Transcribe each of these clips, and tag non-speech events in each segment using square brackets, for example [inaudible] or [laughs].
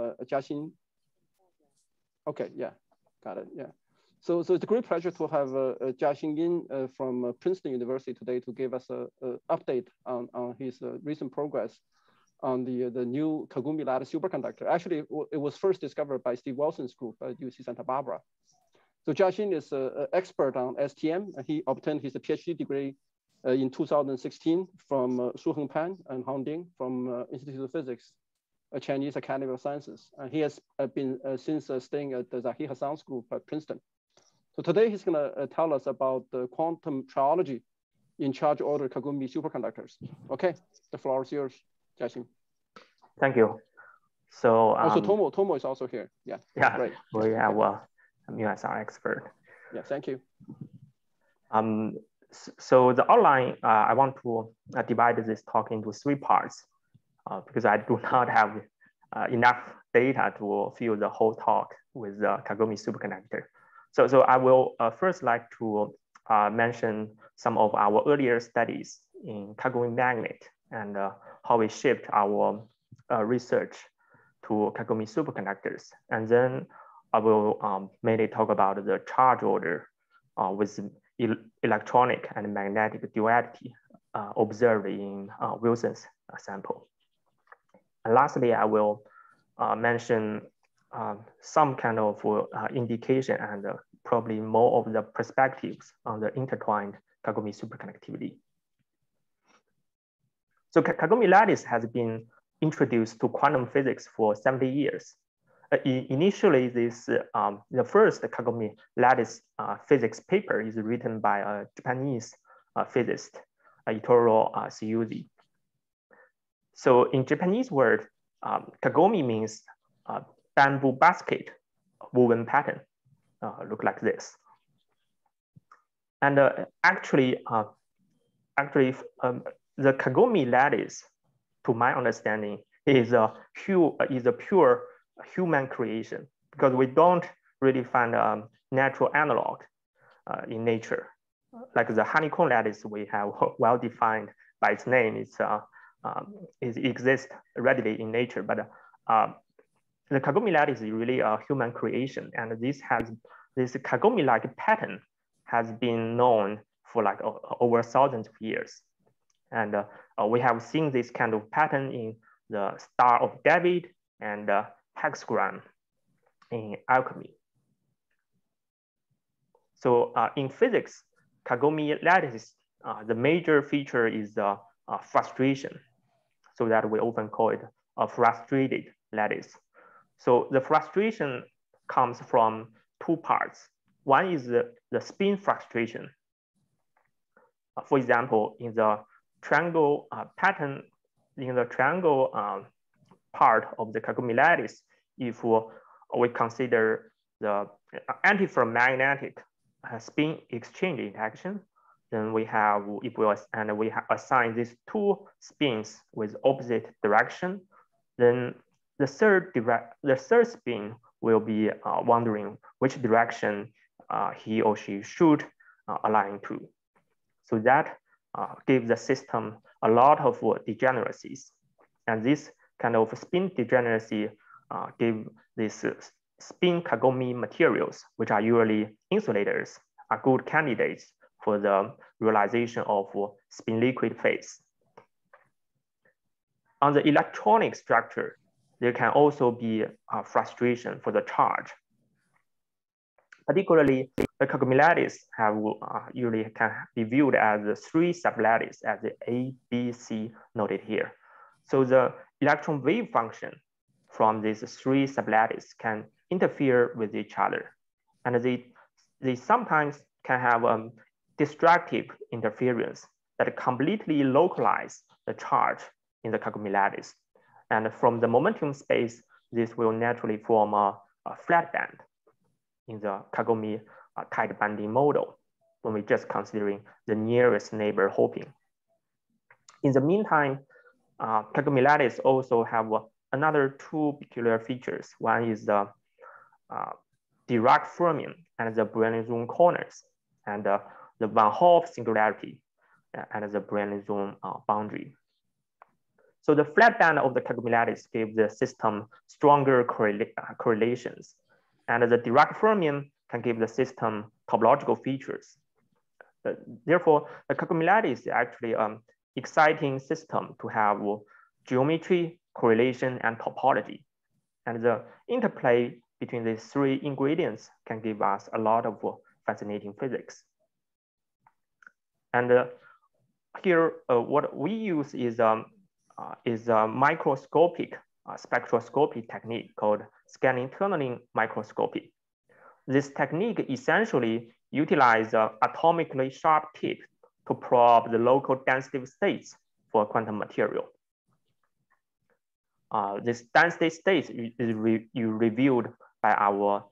uh, Jiaxin. Okay, yeah, got it, yeah. So, so it's a great pleasure to have uh, uh Jiaxin Yin uh, from uh, Princeton University today to give us an update on, on his uh, recent progress on the, the new Kagome lattice superconductor. Actually, it was first discovered by Steve Wilson's group at UC Santa Barbara. So Jiaxin is an expert on STM. He obtained his PhD degree in 2016 from uh, Shuheng Pan and Hong Ding from Institute of Physics, Chinese Academy of Sciences. And he has been since staying at the Zahid Hasan's School at Princeton. So today he's gonna tell us about the quantum triology in charge order Kagome superconductors. Okay, the floor is yours, Jiaxin. Thank you. So um, also Tomo, Tomo is also here. Yeah. Yeah. Right. Well yeah. Well, I'm a MUSR expert. Yeah. Thank you. Um, so the outline, uh, I want to uh, divide this talk into three parts uh, because I do [laughs] not have uh, enough data to fill the whole talk with the Kagome superconductor. So, so I will uh, first like to uh, mention some of our earlier studies in Kagome magnet and how we shaped our research to Kagome superconductors. And then I will um, mainly talk about the charge order with electronic and magnetic duality uh, observed in uh, Wilson's uh, sample. And lastly, I will uh, mention uh, some kind of indication and probably more of the perspectives on the intertwined Kagome superconductivity. So Kagome lattice has been introduced to quantum physics for 70 years. Uh, initially, this um, the first Kagome lattice uh, physics paper is written by a Japanese uh, physicist, Itiro uh, Tsuyoshi. So in Japanese word, um, Kagome means uh, bamboo basket woven pattern, uh, look like this. And actually, actually um, the Kagome lattice, to my understanding, is a, is a pure human creation because we don't really find a um, natural analog uh, in nature. Like the honeycomb lattice we have [laughs] well defined by its name, it's, uh, um, it exists readily in nature, but uh, the Kagome lattice is really a human creation. And this has, this Kagome-like pattern has been known for like over thousands of years. And uh, we have seen this kind of pattern in the Star of David and uh, hexagram in alchemy. So uh, in physics, Kagome lattice, uh, the major feature is the uh, frustration. So that we often call it a frustrated lattice. So the frustration comes from two parts. One is the, the spin frustration. Uh, for example, in the triangle uh, pattern, in the triangle um, part of the Kagome lattice, if we consider the antiferromagnetic uh, spin exchange interaction, then we have, if we, and we assign these two spins with opposite direction, then the third, direct, the third spin will be uh, wondering which direction uh, he or she should uh, align to. So that uh, gives the system a lot of degeneracies. And this kind of spin degeneracy uh, give these spin Kagome materials, which are usually insulators, are good candidates for the realization of spin liquid phase. On the electronic structure, there can also be frustration for the charge. Particularly, the Kagome lattice have uh, usually can be viewed as three sublattice as the A, B, C noted here. So the electron wave function from these three sublattice can interfere with each other. And they, they sometimes can have um, destructive interference that completely localize the charge in the lattice. And from the momentum space, this will naturally form a, a flat band in the Kagome uh, tight binding model when we're just considering the nearest neighbor hopping. In the meantime, uh, lattice also have another two peculiar features. One is the uh, Dirac fermion and the Brillouin corners, and uh, the Van Hove singularity and the Brillouin zone uh, boundary. So the flat band of the lattice gives the system stronger uh, correlations. And the Dirac fermion can give the system topological features. Uh, therefore, the lattice is actually an um, exciting system to have geometry, correlation, and topology. And the interplay between these three ingredients can give us a lot of fascinating physics. And uh, here, uh, what we use is, um, uh, is a microscopic uh, spectroscopy technique called scanning tunneling microscopy. This technique essentially utilizes uh, atomically sharp tip to probe the local density states for quantum material. Uh, this density state is re reviewed by our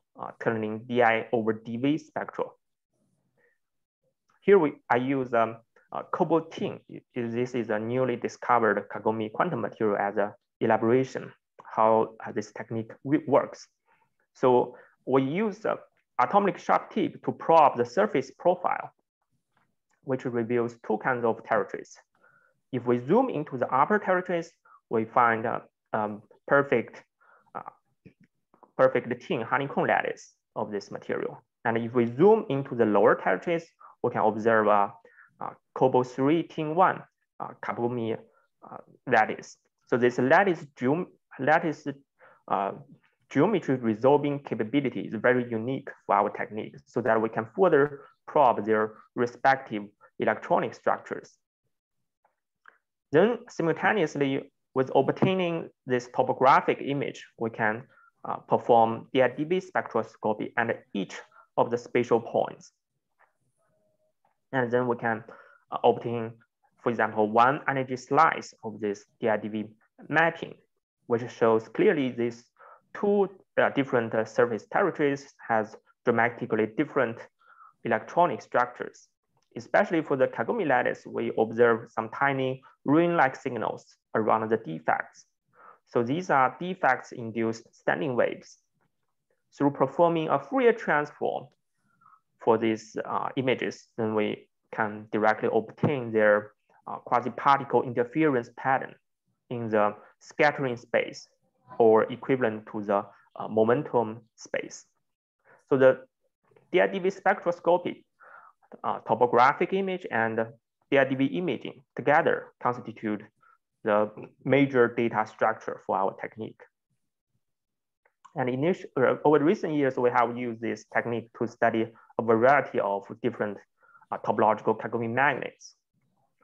tunneling di over dv spectra. Here we, I use um, uh, cobalt-tin. This is a newly discovered Kagome quantum material as an elaboration how this technique works. So we use the atomic sharp tip to probe the surface profile, which reveals two kinds of territories. If we zoom into the upper territories, we find a um, perfect, uh, perfect tin honeycomb lattice of this material. And if we zoom into the lower territories, we can observe a, a cobalt 3 tin 1 uh, Kagome uh, lattice. So this lattice, lattice uh, geometry resolving capability is very unique for our technique so that we can further probe their respective electronic structures. Then simultaneously with obtaining this topographic image, we can uh, perform DIDV spectroscopy at each of the spatial points. And then we can uh, obtain, for example, one energy slice of this DIDV mapping, which shows clearly these two uh, different uh, surface territories has dramatically different electronic structures. Especially for the Kagome lattice, we observe some tiny ring-like signals around the defects. So these are defects-induced standing waves. Through performing a Fourier transform for these uh, images, then we can directly obtain their uh, quasi-particle interference pattern in the scattering space or equivalent to the uh, momentum space. So the DIDV spectroscopy, uh, topographic image and DIDV imaging together constitute the major data structure for our technique. And initial, uh, over recent years, we have used this technique to study a variety of different uh, topological Kagome magnets.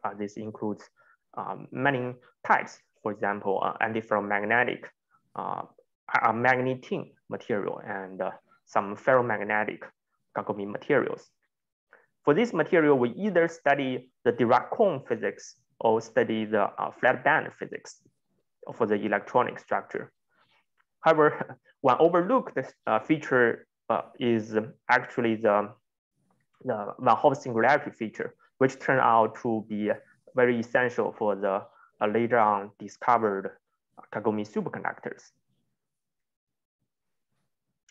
Uh, this includes um, many types, for example, uh, antiferromagnetic, uh, a magnetin material, and uh, some ferromagnetic Kagome materials. For this material, we either study the Dirac cone physics or study the uh, flat band physics for the electronic structure. However, [laughs] one overlooked uh, feature uh, is actually the, the Van Hove singularity feature, which turned out to be very essential for the uh, later on discovered Kagome superconductors.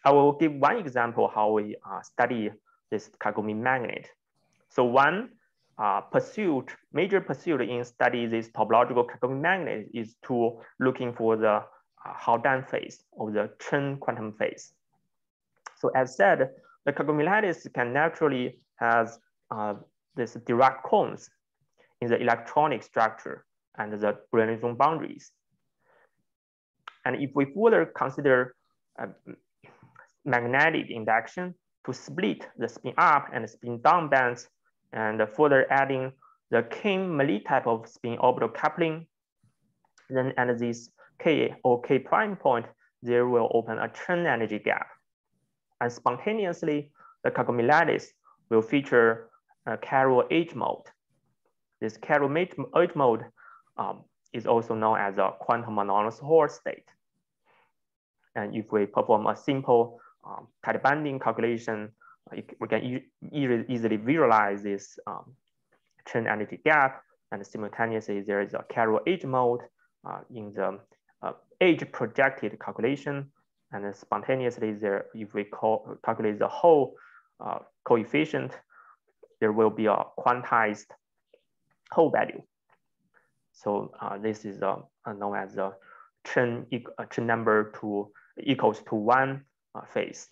I will give one example how we uh, study this Kagome magnet. So one uh, pursuit, major pursuit in study this topological Kagome magnet is to looking for the uh, Haldane phase or the Chern quantum phase. So as said, the Kagome lattice can naturally has uh, this Dirac cones in the electronic structure and the zone boundaries. And if we further consider uh, magnetic induction to split the spin up and spin down bands and further adding the Kane-Mele type of spin orbital coupling. Then at this K or K prime point, there will open a Chern energy gap. And spontaneously, the lattice will feature a chiral edge mode. This chiral edge mode um, is also known as a quantum anomalous Hall state. And if we perform a simple um, tight binding calculation, we can e easily visualize this um, Chern energy gap and simultaneously there is a chiral edge mode uh, in the uh, edge projected calculation and then spontaneously there, if we calculate the whole uh, coefficient, there will be a quantized Hall value. So uh, this is a known as the Chern, Chern number to equals to one phase.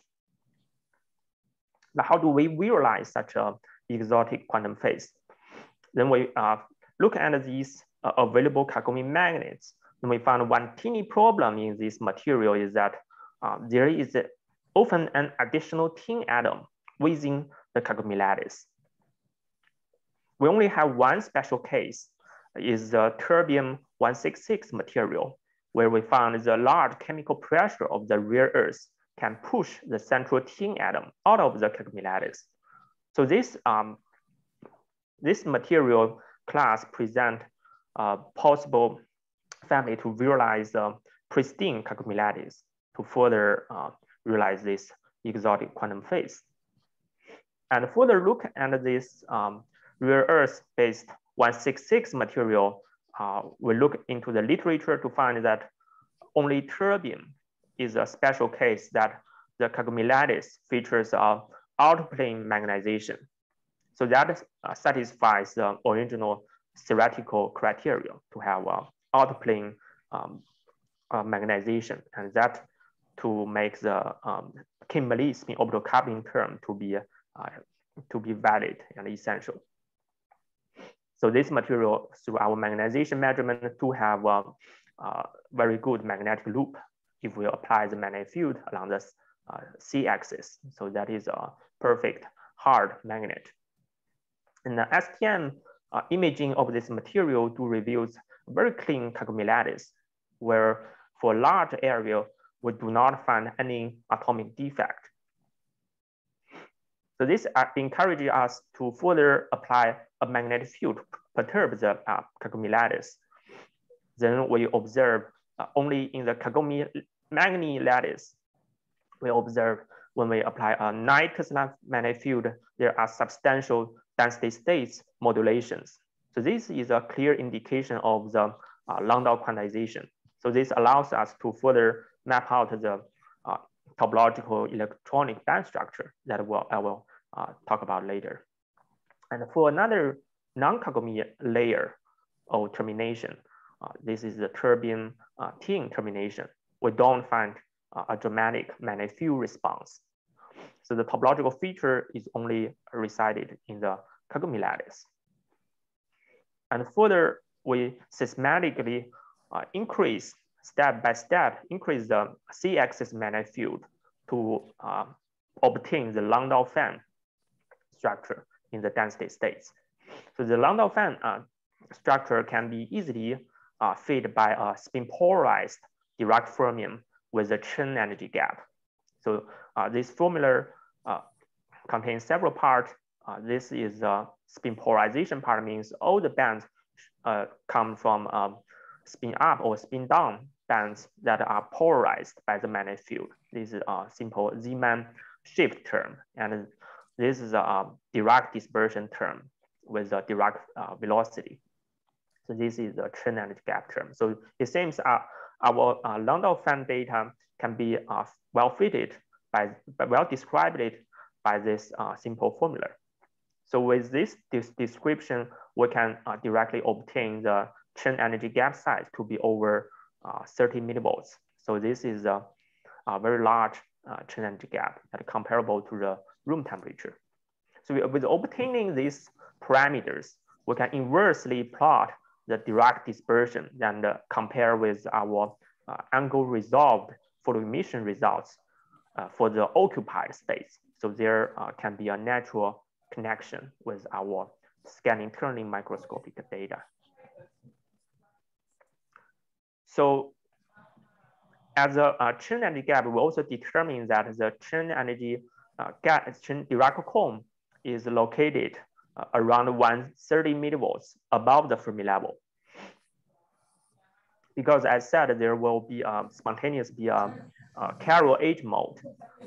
Now, how do we realize such a exotic quantum phase? Then we uh, look at these uh, available Kagome magnets. And we found one teeny problem in this material is that uh, there is often an additional tin atom within the lattice. We only have one special case is the terbium-166 material, where we found the large chemical pressure of the rare earth can push the central tin atom out of the lattice. So this, um, this material class present a possible family to realize the pristine lattice to further uh, realize this exotic quantum phase. And further look at this um, rare earth-based 166 material, uh, we look into the literature to find that only terbium is a special case that the Kagome lattice features a out-plane magnetization. So that uh, satisfies the original theoretical criteria to have a out-plane um, uh, magnetization, and that to make the um, Kane-Mele spin orbital coupling term to be uh, to be valid and essential. So this material, through our magnetization measurement, to have a, a very good magnetic loop if we apply the magnetic field along the uh, c-axis. So that is a perfect hard magnet. And the STM uh, imaging of this material do reveals very clean lattice, where for large area, we do not find any atomic defect. So this uh, encourages us to further apply a magnetic field to perturb the uh, Kagome lattice. Then we observe uh, only in the Kagome manganese lattice, we observe when we apply a 9 Tesla magnetic field, there are substantial density states modulations. So this is a clear indication of the uh, Landau quantization. So this allows us to further map out the uh, topological electronic band structure that will, I will uh, talk about later. And for another non-Kagome layer of termination, uh, this is the terbium uh, termination. We don't find uh, a dramatic magnetic field response. So the topological feature is only resided in the Kagome lattice. And further, we systematically uh, increase step by step, increase the c-axis magnetic field to uh, obtain the Landau fan structure in the density states. So the Landau fan uh, structure can be easily uh, fed by a spin polarized Dirac fermion with a Chern energy gap. So uh, this formula uh, contains several parts. Uh, this is the spin polarization part means all the bands come from um, spin up or spin down bands that are polarized by the magnetic field. This is a simple Zeeman shift term. And this is a Dirac dispersion term with a Dirac uh, velocity. So this is the Chern energy gap term. So it seems uh, our uh, Landau fan data can be uh, well fitted by, well described it by this uh, simple formula. So with this, this description, we can uh, directly obtain the Chern energy gap size to be over uh, 30 millivolts. So this is a, a very large uh, Chern energy gap that comparable to the room temperature. So with obtaining these parameters, we can inversely plot the direct dispersion and uh, compare with our uh, angle resolved photoemission results uh, for the occupied states. So there uh, can be a natural connection with our scanning tunneling microscopic data. So as a uh, Chern energy gap, we also determine that the Chern energy uh, gap, Chern Dirac cone is located uh, around 130 millivolts above the Fermi level. Because as said, there will be um, spontaneous be a, um, a chiral edge mode.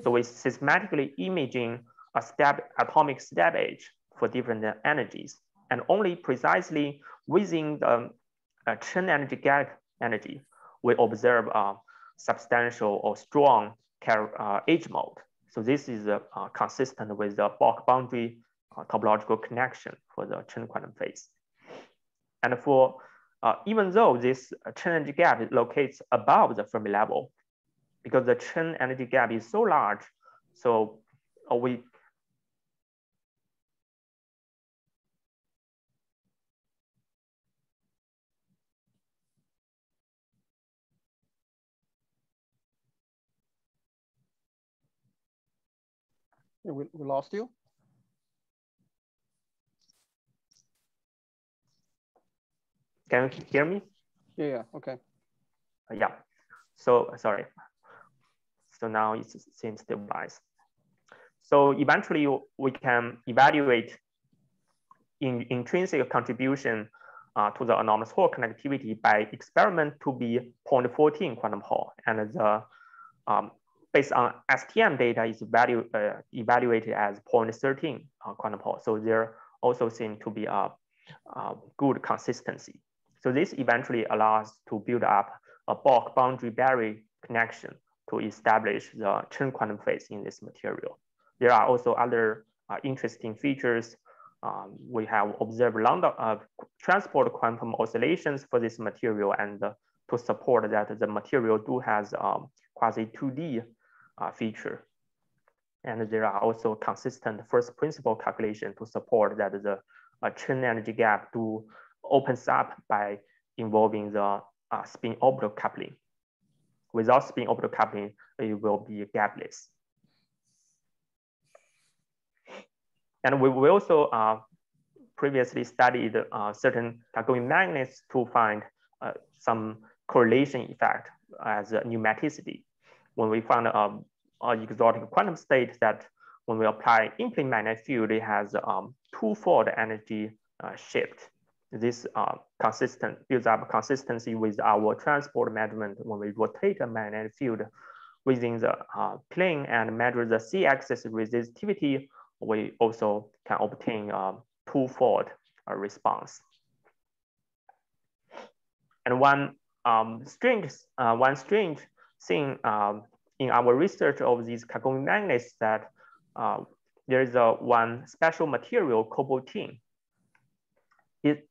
So we systematically imaging a step atomic step edge for different energies and only precisely within the uh, Chern energy gap energy, we observe a substantial or strong uh, edge mode. So this is uh, consistent with the bulk boundary uh, topological connection for the Chern quantum phase. And for uh, even though this Chern energy gap locates above the Fermi level, because the Chern energy gap is so large, so uh, we we, we lost you. Can you hear me? Yeah, yeah, okay. Uh, yeah, so sorry. So now it seems stabilized. So eventually we can evaluate in intrinsic contribution uh, to the anomalous Hall conductivity by experiment to be 0.14 quantum Hall. And the um, based on STM data is value, uh, evaluated as 0.13 uh, quantum Hall. So there also seem to be a, a, good consistency. So this eventually allows to build up a bulk boundary barrier connection to establish the Chern quantum phase in this material. There are also other uh, interesting features. Um, we have observed long uh, transport quantum oscillations for this material and uh, to support that the material do has um, quasi 2D uh, feature. And there are also consistent first principle calculation to support that the uh, Chern energy gap do opens up by involving the uh, spin orbital coupling. Without spin orbital coupling, it will be gapless. And we, we also uh, previously studied uh, certain Kagome magnets to find uh, some correlation effect as a nematicity when we found um, an exotic quantum state that when we apply in-plane magnetic field, it has um, two-fold energy uh, shift. This uh, consistent builds up consistency with our transport measurement when we rotate a magnetic field within the uh, plane and measure the c-axis resistivity. We also can obtain a um, two-fold uh, response. And one um, strange, uh, one strange thing um, in our research of these Kagome magnets that uh, there is a one special material, cobalt tin. It,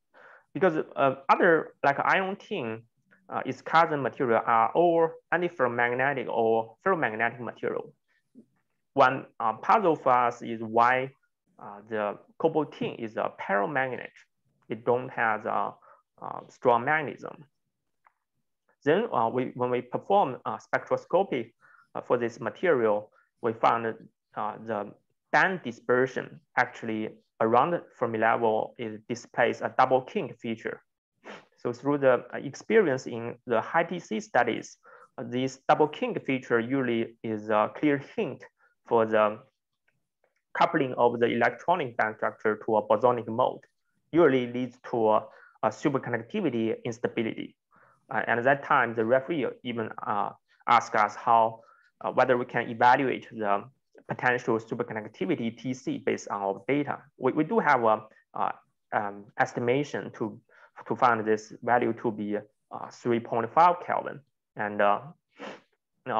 because uh, other like iron tin, uh, its cousin material are all antiferromagnetic or ferromagnetic material. One uh, puzzle for us is why uh, the cobalt tin is a paramagnet. It don't have a, a strong magnetism. Then uh, we, when we perform uh, spectroscopy uh, for this material, we found the band dispersion actually around Fermi level is displays a double kink feature. So through the experience in the high TC studies, this double kink feature usually is a clear hint for the coupling of the electronic band structure to a bosonic mode, usually leads to a, a superconductivity instability. Uh, and at that time, the referee even uh, asked us how, uh, whether we can evaluate the potential superconductivity TC based on our data. We, we do have a um, estimation to, to find this value to be 3.5 Kelvin. And uh,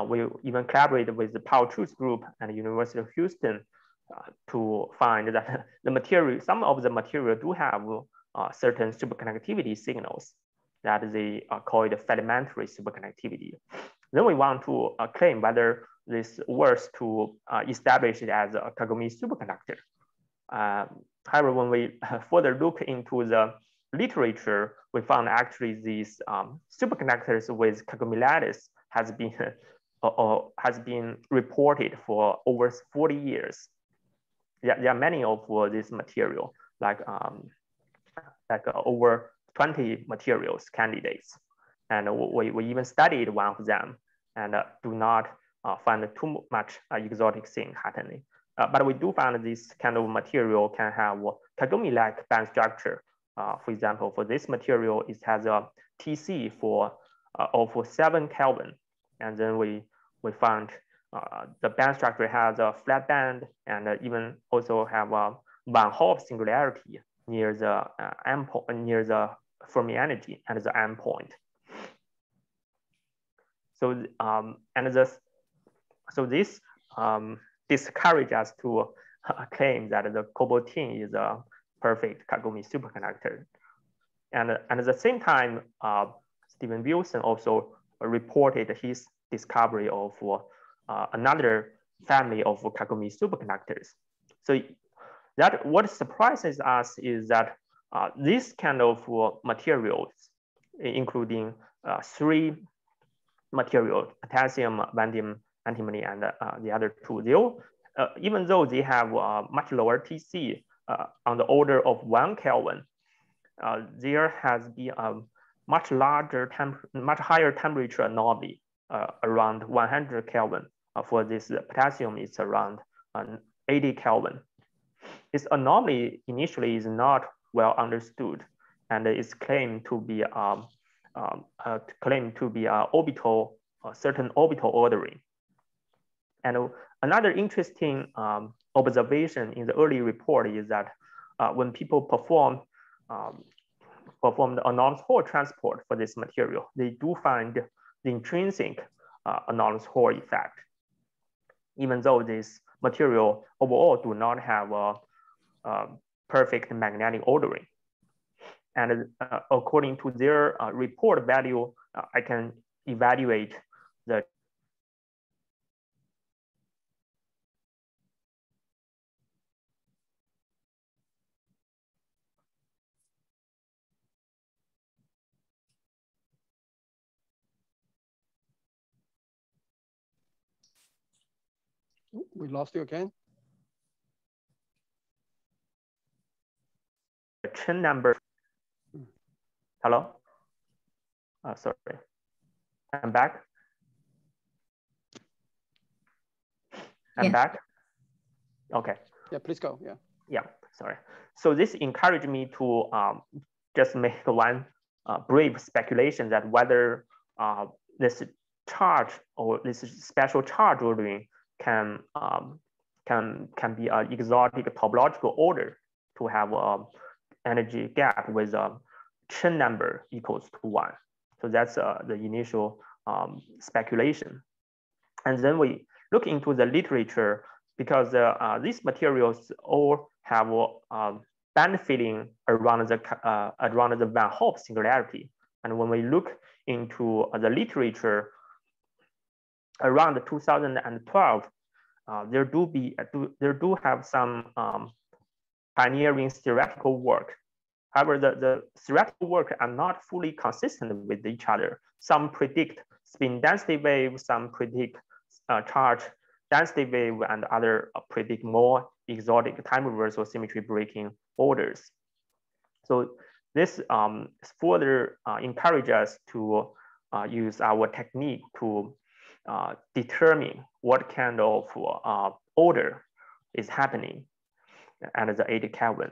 we even collaborated with the Paul Chu Group and the University of Houston uh, to find that [laughs] the material, some of the material do have uh, certain superconductivity signals that they uh, call it fragmentary superconductivity. Then we want to uh, claim whether this works to uh, establish it as a Kagome superconductor. Uh, however, when we further look into the literature, we found actually these um, superconductors with Kagome lattice has been or [laughs] has been reported for over 40 years. Yeah, there are many of uh, this material, like um, like uh, over 20 materials candidates. And we, we even studied one of them and uh, do not uh, find too much uh, exotic thing happening. Uh, but we do find this kind of material can have Kagome-like band structure. Uh, for example, for this material, it has a TC for uh, of seven Kelvin. And then we, we found the band structure has a flat band and even also have a van Hove singularity near the uh, near the Fermi energy at the endpoint. So um, and this, so this um, discourages us to uh, claim that the cobalt tin is a perfect Kagome superconductor. And, and at the same time, uh, Steven Wilson also reported his discovery of uh, another family of Kagome superconductors. So that what surprises us is that uh, this kind of uh, materials, including uh, three materials, potassium, vanadium, antimony, and uh, the other two, they all, even though they have much lower TC on the order of one Kelvin, there has been a much larger, much higher temperature anomaly around 100 Kelvin. for this potassium, it's around 80 Kelvin. This anomaly initially is not well understood and is claimed to be um, um, uh, claimed to be a orbital, a certain orbital ordering. And another interesting um, observation in the early report is that uh, when people perform um, perform the anomalous Hall transport for this material, they do find the intrinsic uh, anomalous Hall effect, even though this material overall do not have a, a perfect magnetic ordering. And uh, according to their uh, report value, uh, I can evaluate the We lost you again. The Chern number Hello? Uh, sorry. I'm back. I'm yeah. back. Okay. Yeah, please go. Yeah. Yeah, sorry. So this encouraged me to um, just make one uh, brief speculation that whether uh, this charge or this special charge ordering can um, can can be an exotic topological order to have an energy gap with a Chern number equals to one. So that's uh, the initial um, speculation. And then we look into the literature because uh, uh, these materials all have uh, benefiting around the, uh, around the Van Hove singularity. And when we look into the literature around 2012, uh, there do be do, there do have some um, pioneering theoretical work However, the, the theoretical work are not fully consistent with each other. Some predict spin density wave, some predict uh, charge density wave, and other predict more exotic time reversal symmetry breaking orders. So this um, further uh, encourage us to uh, use our technique to uh, determine what kind of uh, order is happening at the 80 Kelvin.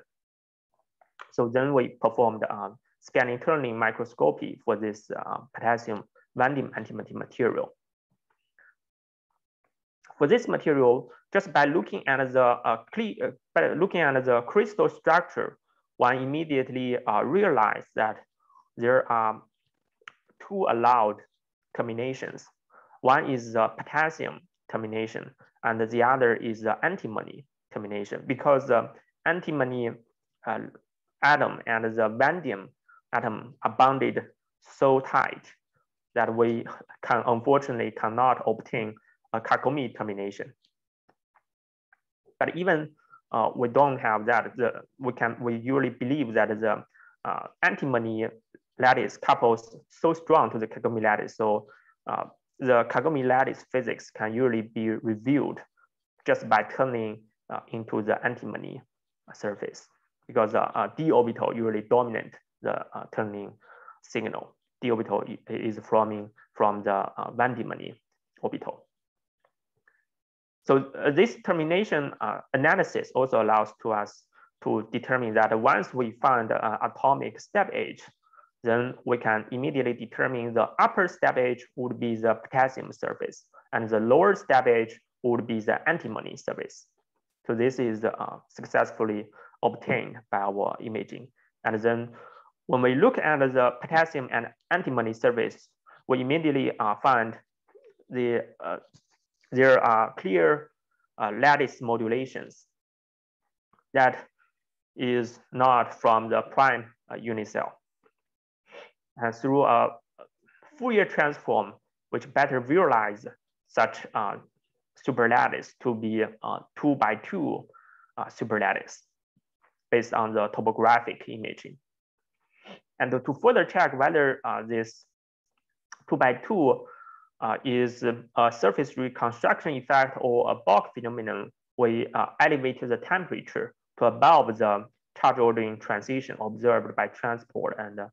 So then we performed um, scanning tunneling microscopy for this uh, potassium vanadium antimony material. For this material, just by looking at the uh, uh, by looking at the crystal structure, one immediately uh, realized that there are two allowed combinations. One is the potassium termination, and the other is the antimony termination because the antimony uh, atom and the vanadium atom are bonded so tight that we can unfortunately cannot obtain a Kagome termination. But even uh, we don't have that, the, we can we usually believe that the uh, antimony lattice couples so strong to the Kagome lattice. So uh, the Kagome lattice physics can usually be revealed just by tunneling into the antimony surface because uh, d orbital usually dominate the uh, tunneling signal. d orbital is forming from the uh, van orbital. So uh, this termination uh, analysis also allows to us to determine that once we find uh, atomic step edge, then we can immediately determine the upper step edge would be the potassium surface and the lower step edge would be the antimony surface. So this is uh, successfully obtained by our imaging. And then when we look at the potassium and antimony surface, we immediately uh, find the, uh, there are clear uh, lattice modulations that is not from the prime uh, unit cell. And through a Fourier transform, which better visualize such uh, superlattice to be uh, two by two uh, superlattice based on the topographic imaging. And to further check whether uh, this two by two uh, is a surface reconstruction effect or a bulk phenomenon, we uh, elevated the temperature to above the charge ordering transition observed by transport and uh,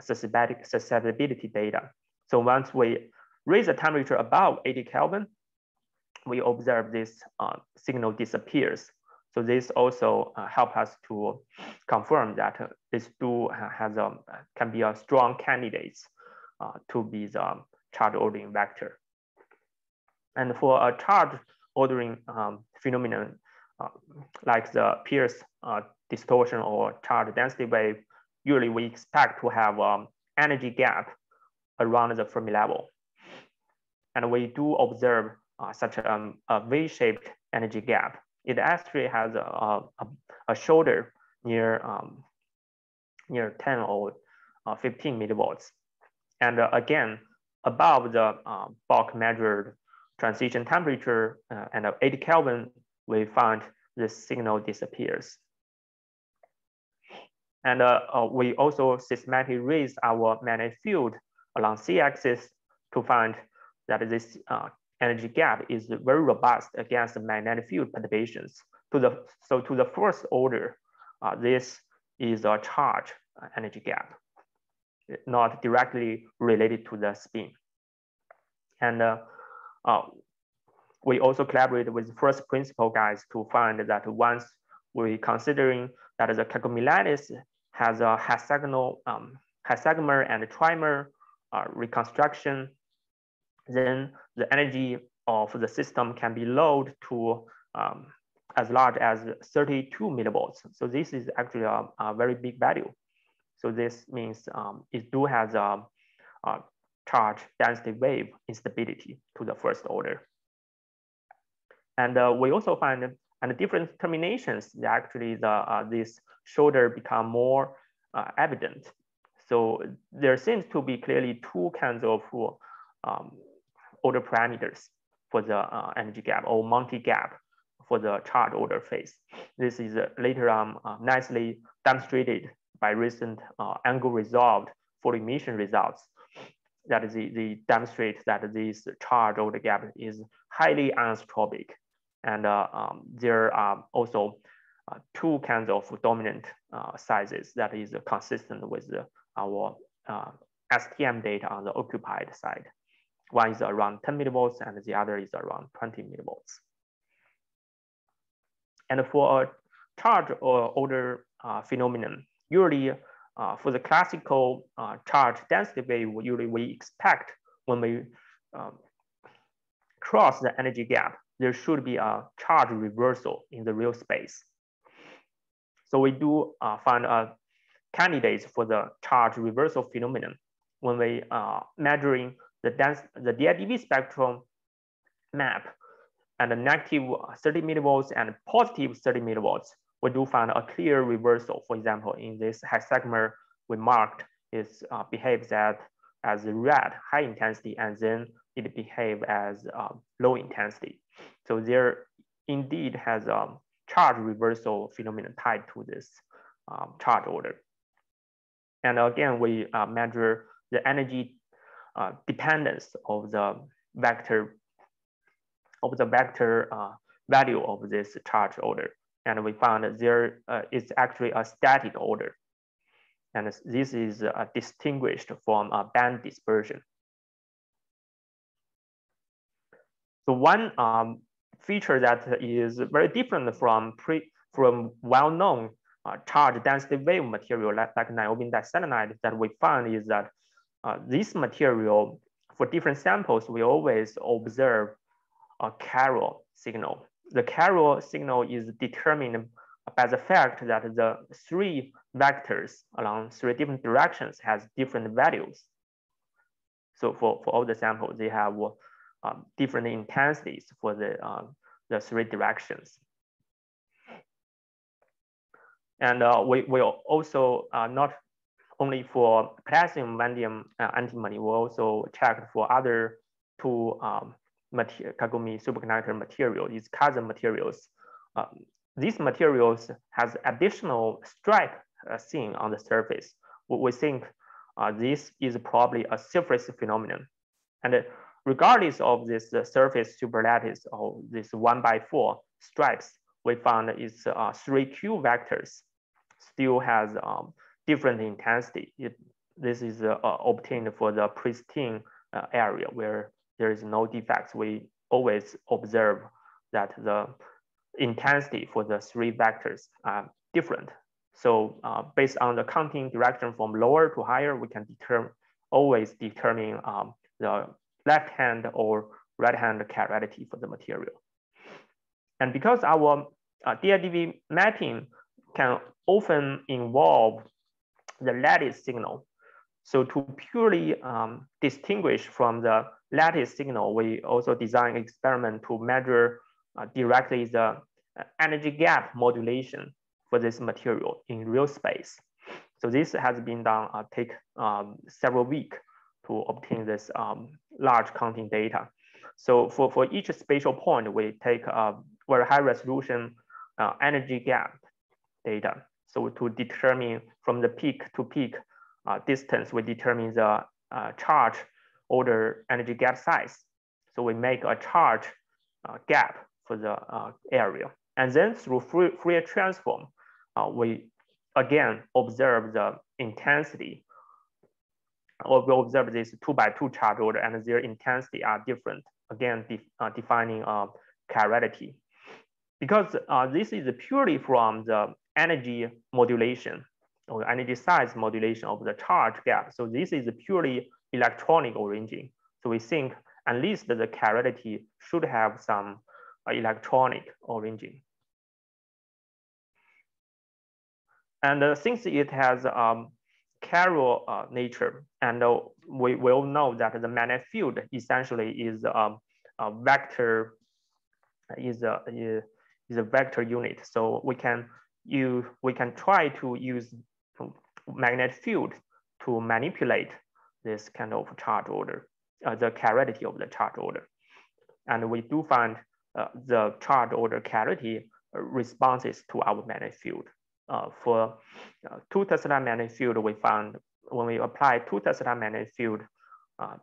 susceptibility data. So once we raise the temperature above 80 Kelvin, we observe this uh, signal disappears. So this also uh, help us to confirm that uh, this do has a, can be a strong candidate uh, to be the charge ordering vector. And for a charge ordering um, phenomenon, uh, like the Peierls uh, distortion or charge density wave, usually we expect to have um, energy gap around the Fermi level. And we do observe uh, such a, um, a V-shaped energy gap. It actually has a, a, a shoulder near, um, near 10 or uh, 15 millivolts. And uh, again, above the uh, bulk measured transition temperature uh, and 80 Kelvin, we find the signal disappears. And uh, uh, we also systematically raise our magnetic field along c-axis to find that this uh, energy gap is very robust against the magnetic field perturbations. To the, so to the first order, uh, this is a charge energy gap, not directly related to the spin. And uh, uh, we also collaborate with first principle guys to find that once we're considering that the Kagome lattice has a hexagonal, um, hexagonal and trimer uh, reconstruction, then the energy of the system can be lowered to um, as large as 32 millivolts. So this is actually a, a very big value. So this means um, it do has a, a charge density wave instability to the first order. And uh, we also find and different terminations, actually the, uh, this shoulder become more uh, evident. So there seems to be clearly two kinds of um, order parameters for the uh, energy gap or Monty gap for the charge order phase. This is uh, later on uh, nicely demonstrated by recent uh, angle resolved photo emission results that is the, the demonstrate that this charge order gap is highly anisotropic. And uh, um, there are also uh, two kinds of dominant uh, sizes that is consistent with our STM data on the occupied side. One is around 10 millivolts and the other is around 20 millivolts. And for a charge or order uh, phenomenon, usually uh, for the classical uh, charge density wave, usually we expect when we um, cross the energy gap, there should be a charge reversal in the real space. So we do uh, find a candidate for the charge reversal phenomenon when we uh, measuring the dense the DIDV spectrum map and the negative 30 millivolts and positive 30 millivolts we do find a clear reversal. For example, in this hexagonal we marked is uh, behaves as, as red high intensity and then it behave as uh, low intensity. So there indeed has a charge reversal phenomenon tied to this um, charge order. And again, we uh, measure the energy uh, dependence of the vector of the vector uh, value of this charge order and we found that there uh, is actually a static order. And this is uh, distinguished from a band dispersion. So one um, feature that is very different from, pre, from well-known uh, charge density wave material like, like niobium diselenide that we found is that uh, this material, for different samples, we always observe a chiral signal the chiral signal is determined by the fact that the three vectors along three different directions has different values. So for, for all the samples, they have um, different intensities for the, um, the three directions. And uh, we will also uh, not only for potassium vanadium uh, antimony. We also checked for other two um, Kagome superconductor material, these cousin materials. Um, these materials has additional stripe uh, seen on the surface. We think uh, this is probably a surface phenomenon. And regardless of this uh, surface superlattice or this one by four stripes, we found is uh, three Q vectors still has um, different intensity. It, this is uh, obtained for the pristine uh, area where there is no defects. We always observe that the intensity for the three vectors are different. So uh, based on the counting direction from lower to higher, we can determine always determine um, the left hand or right hand chirality for the material. And because our uh, DIDV mapping can often involve the lattice signal. So to purely um, distinguish from the lattice signal, we also design experiment to measure uh, directly the uh, energy gap modulation for this material in real space. So this has been done, uh, take um, several weeks to obtain this um, large counting data. So for, for each spatial point, we take a very high resolution uh, energy gap data. So to determine from the peak to peak uh, distance, we determine the uh, charge order energy gap size. So we make a charge uh, gap for the uh, area. And then through Fourier transform, uh, we again observe the intensity or we observe this two by two charge order and their intensity are different, again, de uh, defining uh, chirality. Because this is purely from the energy modulation or energy size modulation of the charge gap. So this is purely electronic origin. So we think at least the chirality should have some uh, electronic origin. And uh, since it has um, chiral uh, nature, and uh, we will know that the magnetic field essentially is um, a vector, is a, is a vector unit. So we can you we can try to use magnetic field to manipulate this kind of charge order, uh, the chirality of the charge order. And we do find uh, the charge order chirality responses to our magnetic field. Uh, for uh, two Tesla magnetic field, we found when we apply two Tesla magnetic field uh,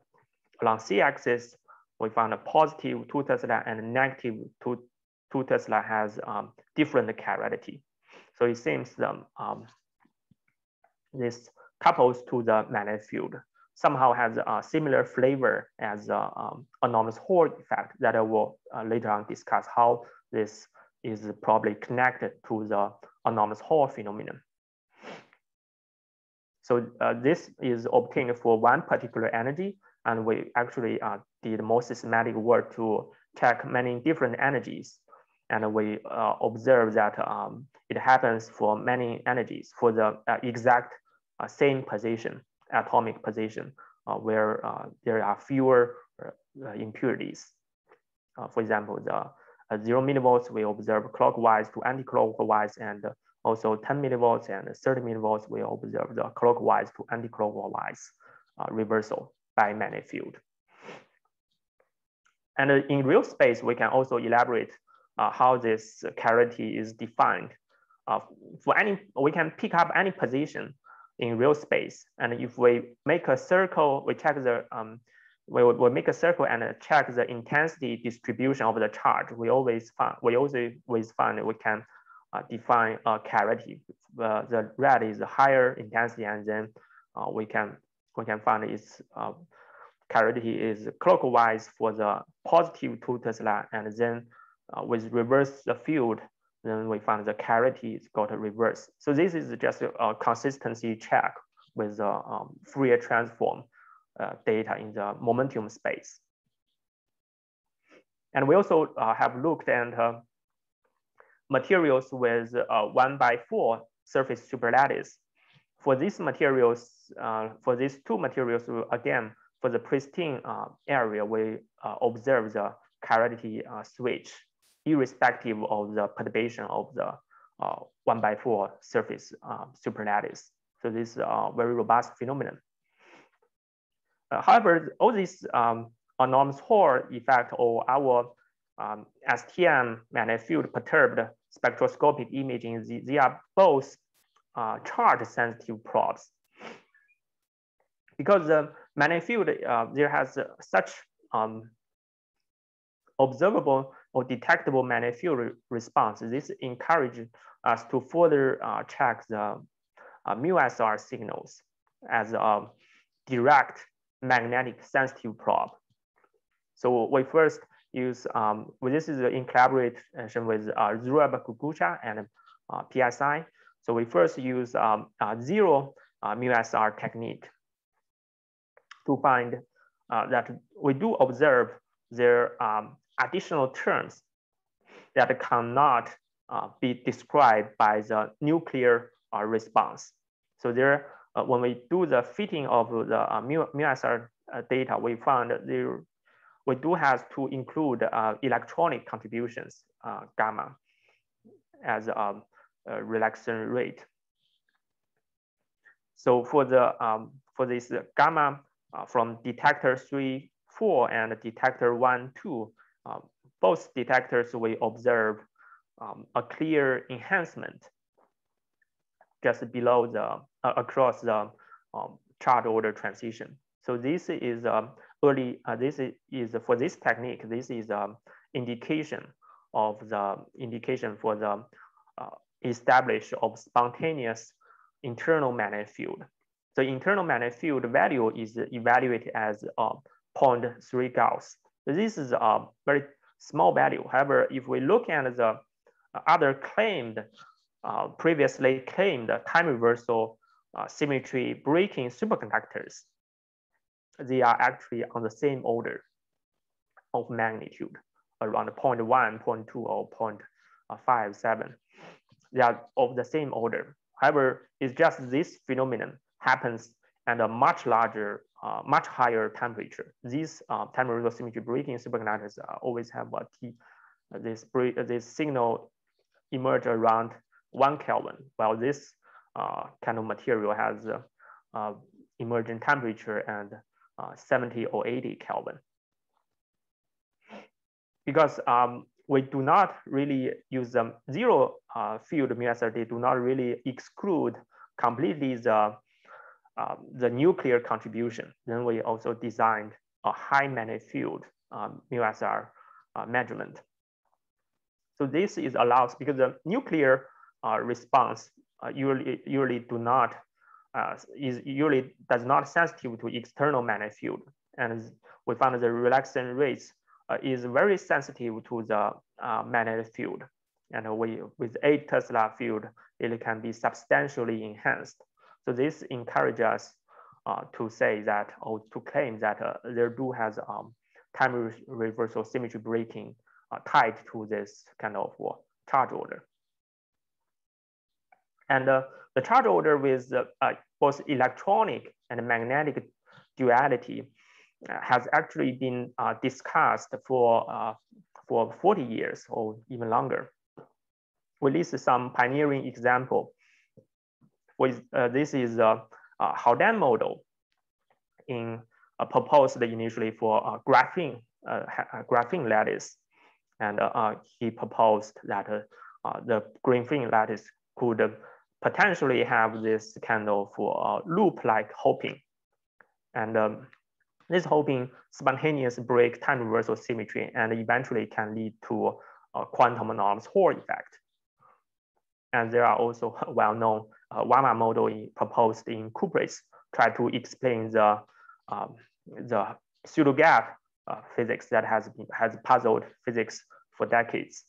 along c-axis, we found a positive two Tesla and negative two, two Tesla has um, different chirality. So it seems um, um, this couples to the magnetic field somehow has a similar flavor as the um, anomalous Hall effect that I will uh, later on discuss how this is probably connected to the anomalous Hall phenomenon. So uh, this is obtained for one particular energy, and we actually uh, did more systematic work to check many different energies. And we uh, observe that um, it happens for many energies for the uh, exact uh, same position, atomic position, uh, where uh, there are fewer impurities. for example, the zero millivolts, we observe clockwise to anti-clockwise and also 10 millivolts and 30 millivolts, we observe the clockwise to anti-clockwise reversal by magnetic field. And in real space, we can also elaborate uh, how this chirality is defined. Uh, for any, we can pick up any position in real space. And if we make a circle, we check the, um, we will make a circle and check the intensity distribution of the charge. We always find, we always find we can uh, define a chirality. Uh, the red is higher intensity, and then uh, we can we can find its uh, chirality is clockwise for the positive two Tesla, and then uh, with reverse the field, then we find the chirality is got a reverse. So this is just a, consistency check with the um, Fourier transform uh, data in the momentum space. And we also uh, have looked at uh, materials with uh, one by four surface superlattice. For these materials, uh, for these two materials, again, for the pristine uh, area, we observe the chirality switch irrespective of the perturbation of the uh, one by four surface uh, superlattice. So this is a very robust phenomenon. Uh, however, all these um, anomalous Hall effect or our um, STM magnetic field perturbed spectroscopic imaging, they, they are both uh, charge sensitive probes. Because the magnetic field, uh, there has uh, such um, observable or detectable magnetic field response. This encourages us to further uh, check the uh, mu-SR signals as a direct magnetic sensitive probe. So we first use, um, well, this is in collaboration with uh, Zurab Guguchia and uh, PSI. So we first use um, zero uh, mu-SR technique to find uh, that we do observe their um, additional terms that cannot uh, be described by the nuclear uh, response. So there, uh, when we do the fitting of the uh, mu-SR uh, data, we found there we do have to include uh, electronic contributions, gamma, as a, a relaxation rate. So for the um, for this gamma from detector three, four and detector one, two, um, both detectors we observe um, a clear enhancement just below the uh, across the um, charge order transition. So this is um, early. Uh, this is for this technique. This is um, indication of the indication for the uh, establish of spontaneous internal magnetic field. The internal magnetic field value is evaluated as uh, 0.3 Gauss. This is a very small value. However, if we look at the other claimed, uh, previously claimed time reversal uh, symmetry breaking superconductors, they are actually on the same order of magnitude, around 0 0.1, 0 0.2, or 0.57. They are of the same order. However, it's just this phenomenon happens at a much larger uh, much higher temperature. These uh, time reversal symmetry breaking superconductors uh, always have a T, uh, this, uh, this signal emerge around one Kelvin, while this uh, kind of material has uh, emergent temperature and 70 or 80 Kelvin. Because um, we do not really use the zero field method, they do not really exclude completely the um, the nuclear contribution, then we also designed a high magnetic field um, mu-SR uh, measurement. So this is allows because the nuclear uh, response uh, usually usually do not uh, is usually does not sensitive to external magnetic field, and we found the relaxation rates uh, is very sensitive to the uh, magnetic field, and we with eight Tesla field it can be substantially enhanced. So this encourages us uh, to say that, or to claim that uh, there do has um, time re reversal symmetry breaking uh, tied to this kind of uh, charge order. And uh, the charge order with uh, both electronic and magnetic duality has actually been discussed for, for 40 years or even longer. We list some pioneering example with uh, this is uh, uh, a, a Haldane model in uh, proposed initially for uh, graphene graphene lattice, and he proposed that the graphene lattice could potentially have this kind of uh, loop-like hopping. And um, this hopping spontaneous break time reversal symmetry and eventually can lead to a quantum anomalous Hall effect. And there are also [laughs] well-known uh, Varma model in, proposed in cuprates try to explain the, um, the pseudo gap uh, physics that has, has puzzled physics for decades.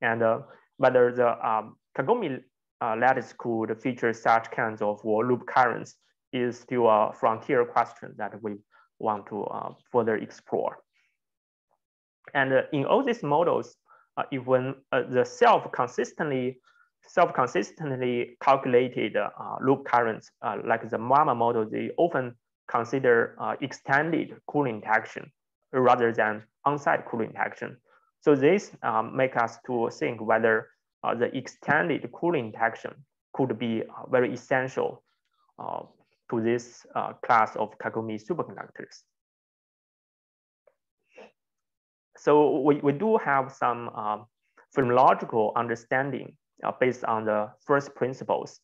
And uh, whether the um, Kagome uh, lattice could feature such kinds of loop currents is still a frontier question that we want to uh, further explore. And uh, in all these models, even the self consistently self-consistently calculated uh, loop currents, uh, like the Varma model, they often consider uh, extended Coulomb interaction rather than on-site Coulomb interaction. So this um, make us to think whether uh, the extended Coulomb interaction could be uh, very essential uh, to this class of Kagome superconductors. So we, we do have some phenomenological understanding uh, based on the first principles.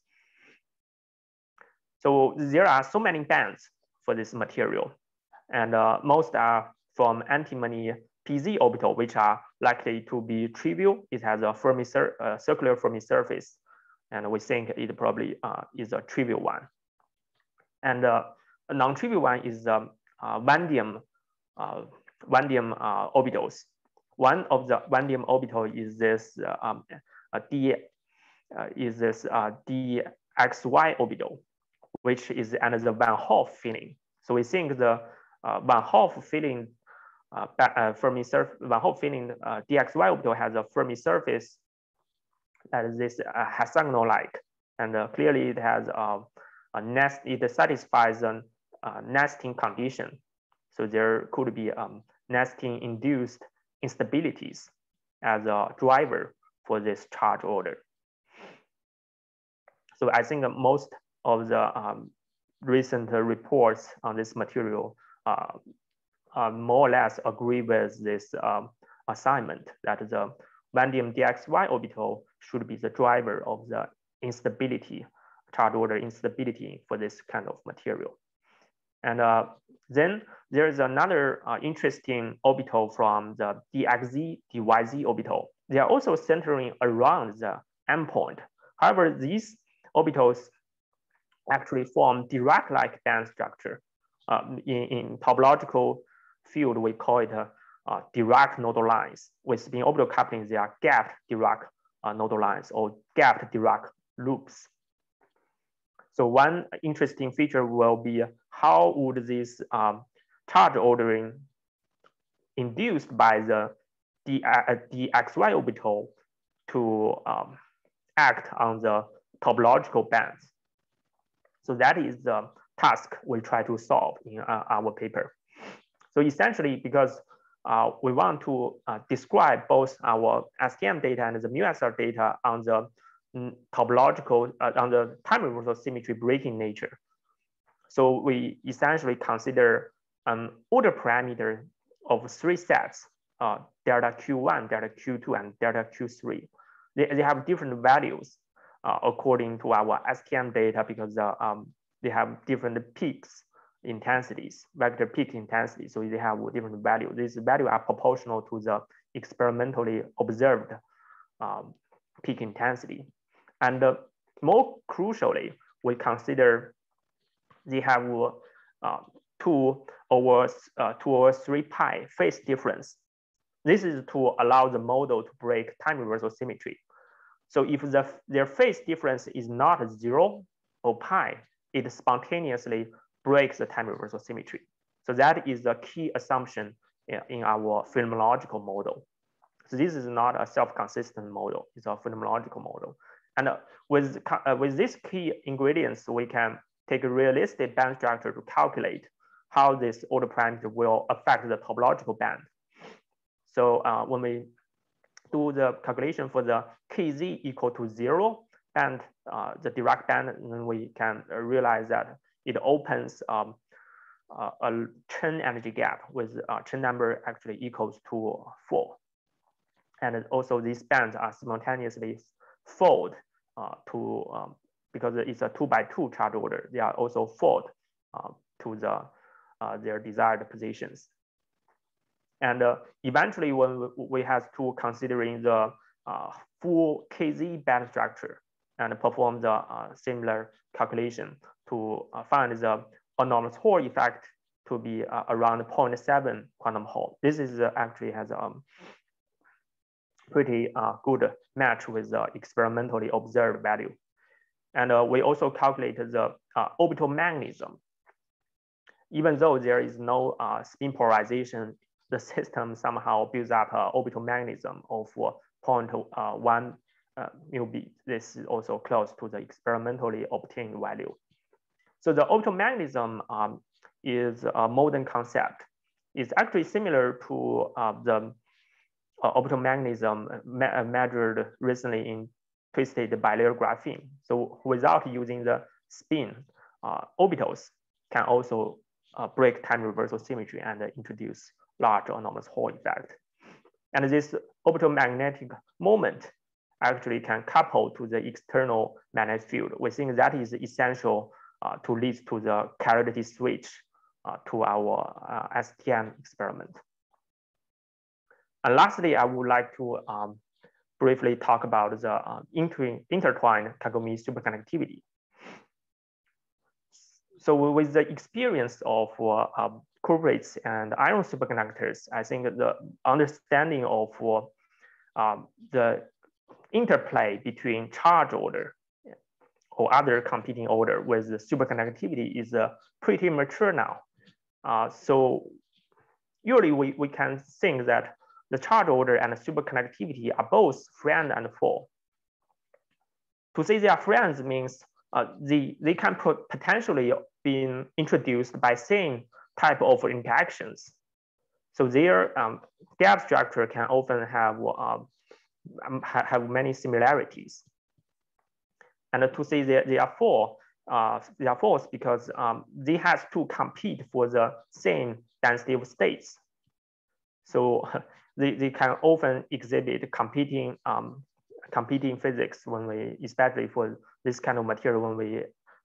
So there are so many bands for this material, and uh, most are from antimony PZ orbital, which are likely to be trivial. It has a Fermi uh, circular Fermi surface, and we think it probably uh, is a trivial one. And uh, a non-trivial one is um, uh, vanadium, vanadium orbitals. One of the vanadium orbital is this um, D, is this DXY orbital, which is the Van Hove filling. So we think the Van Hove filling uh, uh, Fermi surface, Van Hove filling uh, DXY orbital has a Fermi surface that is this uh, hexagonal-like, and uh, clearly it has uh, a nest. It satisfies a uh, nesting condition, so there could be um, nesting-induced instabilities as a driver for this charge order. So I think most of the um, recent reports on this material uh, uh, more or less agree with this um, assignment that the vanadium DXY orbital should be the driver of the instability, charge order instability for this kind of material. And uh, then there's another uh, interesting orbital from the DXZ, DYZ orbital. They are also centering around the endpoint. However, these orbitals actually form Dirac-like band structure. Um, in, in topological field, we call it a, uh, Dirac nodal lines. With spin orbital couplings, they are gapped Dirac uh, nodal lines or gapped Dirac loops. So one interesting feature will be how would this um, charge ordering induced by the D, uh, DXY orbital to um, act on the topological bands. So that is the task we try to solve in uh, our paper. So essentially, because uh, we want to uh, describe both our STM data and the MuSR data on the mm, topological, uh, on the time reversal symmetry breaking nature. So we essentially consider an order parameter of three sets, uh, delta Q1, delta Q2, and delta Q3. They, they have different values uh, according to our STM data because uh, um, they have different peaks intensities, vector peak intensity. So they have different value. These values are proportional to the experimentally observed um, peak intensity. And uh, more crucially, we consider they have uh, two over uh, two over three pi phase difference. This is to allow the model to break time reversal symmetry. So if the, their phase difference is not zero or pi, it spontaneously breaks the time reversal symmetry. So that is the key assumption in our phenomenological model. So this is not a self-consistent model, it's a phenomenological model. And uh, with, uh, with these key ingredients, we can take a realistic band structure to calculate how this order parameter will affect the topological band. So uh, when we do the calculation for the kz equal to zero and uh, the Dirac band, then we can realize that it opens um, uh, a Chern energy gap with uh, Chern number actually equals to four. And also these bands are simultaneously fold uh, to, um, because it's a two by two charge order, they are also fold uh, to the, uh, their desired positions. And uh, eventually when we have to considering the full KZ band structure and perform the similar calculation to uh, find the anomalous Hall effect to be uh, around 0.7 quantum Hall. This is uh, actually has a um, pretty good match with the experimentally observed value. And we also calculated the orbital magnetism. Even though there is no spin polarization the system somehow builds up an orbital magnetism of 0.1 uh, mu b. This is also close to the experimentally obtained value. So the orbital um, is a modern concept. It's actually similar to uh, the uh, orbital magnetism me uh, measured recently in twisted bilayer graphene. So without using the spin, orbitals can also break time reversal symmetry and introduce large anomalous Hall effect. And this orbital magnetic moment actually can couple to the external magnetic field. We think that is essential uh, to lead to the chirality switch uh, to our uh, STM experiment. And lastly, I would like to um, briefly talk about the uh, inter intertwined Kagome superconductivity. So with the experience of uh, cuprates and iron superconductors, I think the understanding of um, the interplay between charge order or other competing order with the superconductivity is uh, pretty mature now. Uh, so usually we, we can think that the charge order and superconductivity are both friend and foe. To say they are friends means uh, they, they can potentially be introduced by same type of interactions. So their um, gap structure can often have, uh, have many similarities. And to say that they are four, uh, they are false because um, they have to compete for the same density of states. So [laughs] they, they can often exhibit competing um, competing physics when we, especially for this kind of material, when we,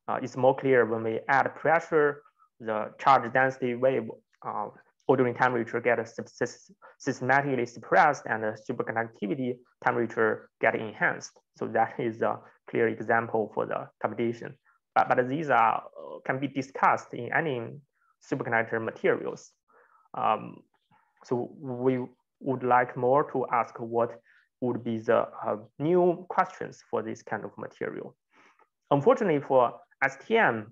uh, it's more clear when we add pressure, the charge density wave uh, ordering temperature get systematically suppressed and the superconductivity temperature get enhanced. So that [laughs] is a clear example for the competition. But, but these are can be discussed in any superconductor materials. Um, so we would like more to ask what would be the uh, new questions for this kind of material. Unfortunately for STM,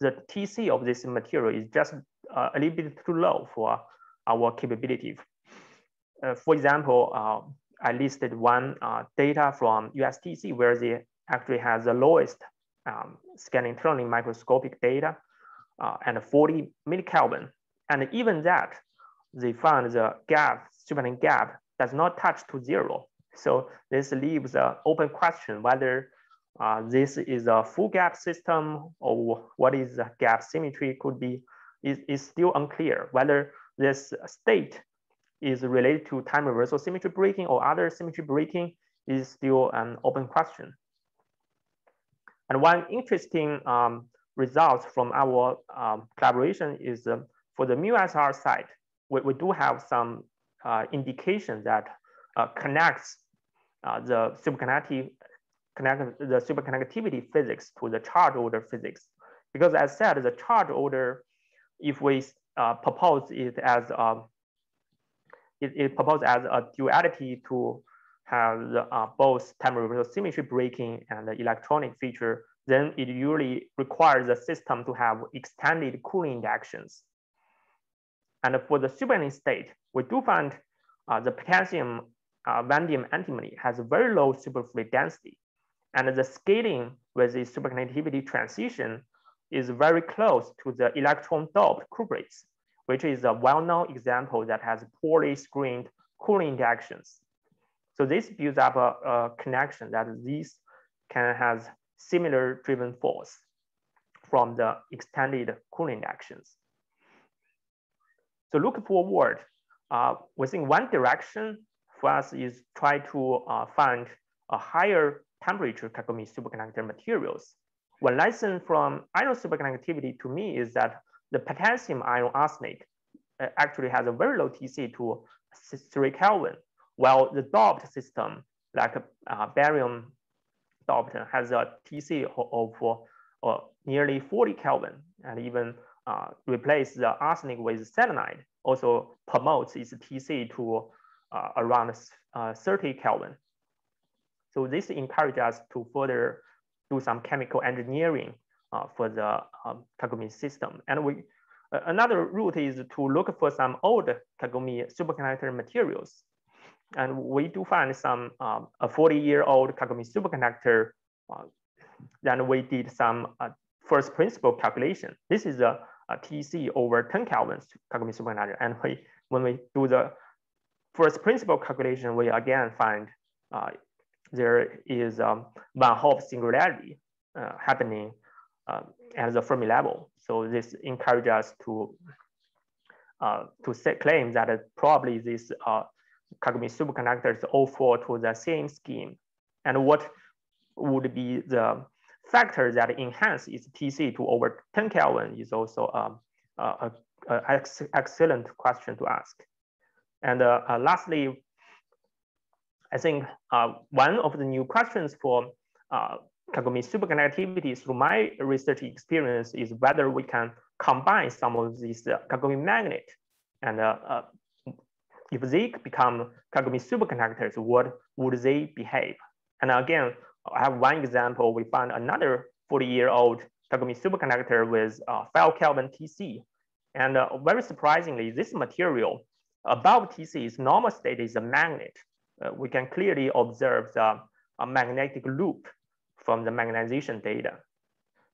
the TC of this material is just uh, a little bit too low for our capability. Uh, for example, uh, I listed one uh, data from USTC where they actually has the lowest um, scanning tunneling microscopic data uh, and 40 millikelvin. And even that, they found the gap, superconducting gap does not touch to zero. So this leaves an open question whether uh, this is a full gap system or what is the gap symmetry could be is, is still unclear whether this state is related to time reversal symmetry breaking or other symmetry breaking is still an open question. And one interesting um, result from our um, collaboration is uh, for the mu-SR side, we, we do have some uh, indication that uh, connects uh, the superconductivity connect the superconductivity physics to the charge order physics. Because as said, the charge order, if we uh, propose it as a, um, it, it proposed as a duality to have uh, both time reversal symmetry breaking and the electronic feature, then it usually requires the system to have extended Coulomb interactions. And for the superconducting state, we do find uh, the potassium uh, vanadium antimony has a very low superfluid density. And the scaling with the superconductivity transition is very close to the electron doped cuprates, which is a well-known example that has poorly screened Coulomb interactions. So this builds up a, a connection that these can have similar driven force from the extended Coulomb interactions. So look forward, uh, within one direction for us is try to uh, find a higher temperature Kagome superconductor materials. One lesson from iron superconductivity to me is that the potassium iron arsenic uh, actually has a very low TC to 3 Kelvin, while the doped system like uh, barium doped has a TC of, of uh, nearly 40 Kelvin and even uh, replace the arsenic with selenide also promotes its TC to uh, around uh, 30 Kelvin. So this encourages us to further do some chemical engineering uh, for the um, Kagome system. And we, uh, another route is to look for some old Kagome superconductor materials. And we do find some um, a 40 year old Kagome superconductor. Uh, then we did some uh, first principle calculation. This is a, a TC over 10 Kelvin Kagome superconductor. And we, when we do the first principle calculation, we again find uh, there is um, Van Hove singularity uh, happening uh, at the Fermi level. So this encourages us to uh, to claim that probably this uh, superconductors all fall to the same scheme. And what would be the factor that enhance its TC to over 10 Kelvin is also um, a, a, a ex excellent question to ask. And uh, uh, lastly, I think uh, one of the new questions for uh, Kagome superconductivity through my research experience is whether we can combine some of these uh, Kagome magnet and uh, uh, if they become Kagome superconductors, what would they behave? And again, I have one example. We found another 40 year old Kagome superconductor with uh, 5 Kelvin TC. And uh, very surprisingly, this material above TC is normal state is a magnet. Uh, we can clearly observe the magnetic loop from the magnetization data.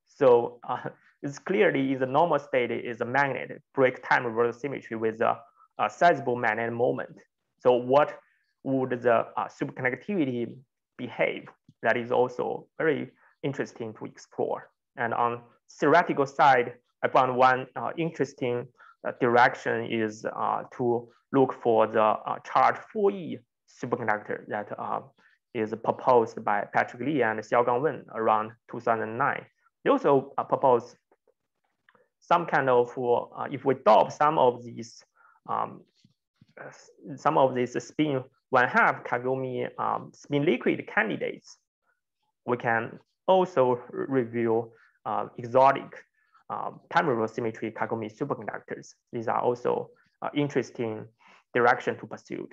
So uh, [laughs] it's clearly in the normal state is a magnet, break time reverse symmetry with a, a sizable magnetic moment. So what would the uh, superconductivity behave? That is also very interesting to explore. And on theoretical side, I found one uh, interesting uh, direction is uh, to look for the uh, charge 4E superconductor that uh, is proposed by Patrick Lee and Xiaogang Wen around 2009. They also uh, proposed some kind of, uh, if we adopt some of these, um, some of these spin one half Kagome um, spin liquid candidates, we can also review uh, exotic uh, time reverse symmetry Kagome superconductors. These are also uh, interesting direction to pursue.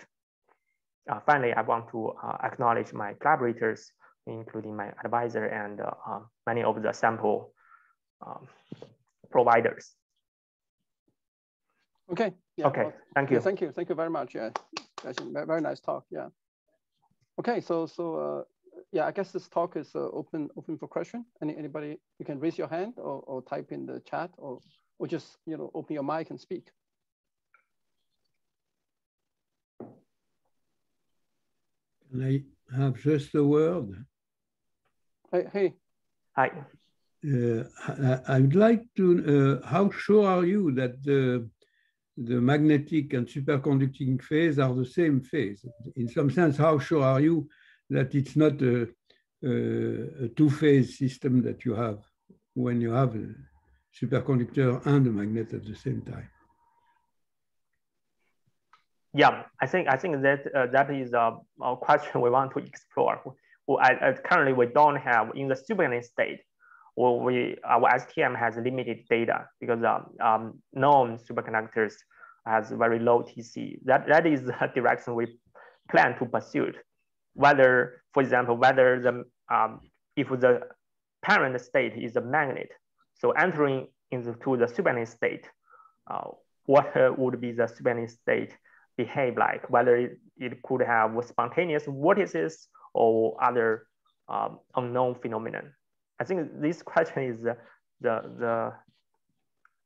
Uh, finally, I want to uh, acknowledge my collaborators, including my advisor and uh, uh, many of the sample um, providers. Okay. Yeah, okay. Well, thank you. Yeah, thank you. Thank you very much. Yeah. Very, very nice talk. Yeah. Okay. So, so uh, yeah, I guess this talk is uh, open open for question. Any anybody, you can raise your hand or, or type in the chat or or just you know open your mic and speak. Can I have just a word? Hey, hey. Hi. Uh, I, would like to, uh, how sure are you that the, the magnetic and superconducting phase are the same phase? In some sense, how sure are you that it's not a, a, a two-phase system that you have when you have a superconductor and a magnet at the same time? Yeah, I think I think that uh, that is a, a, question we want to explore. Currently, we don't have in the superconducting state. Well, we our STM has limited data because um, um, known superconductors has very low TC. That that is [laughs] the direction we plan to pursue. Whether, for example, whether the um, if the parent state is a magnet, so entering into the superconducting state, uh, what uh, would be the superconducting state behave like, whether it, it could have spontaneous vortices or other um, unknown phenomenon. I think this question is the, the, the,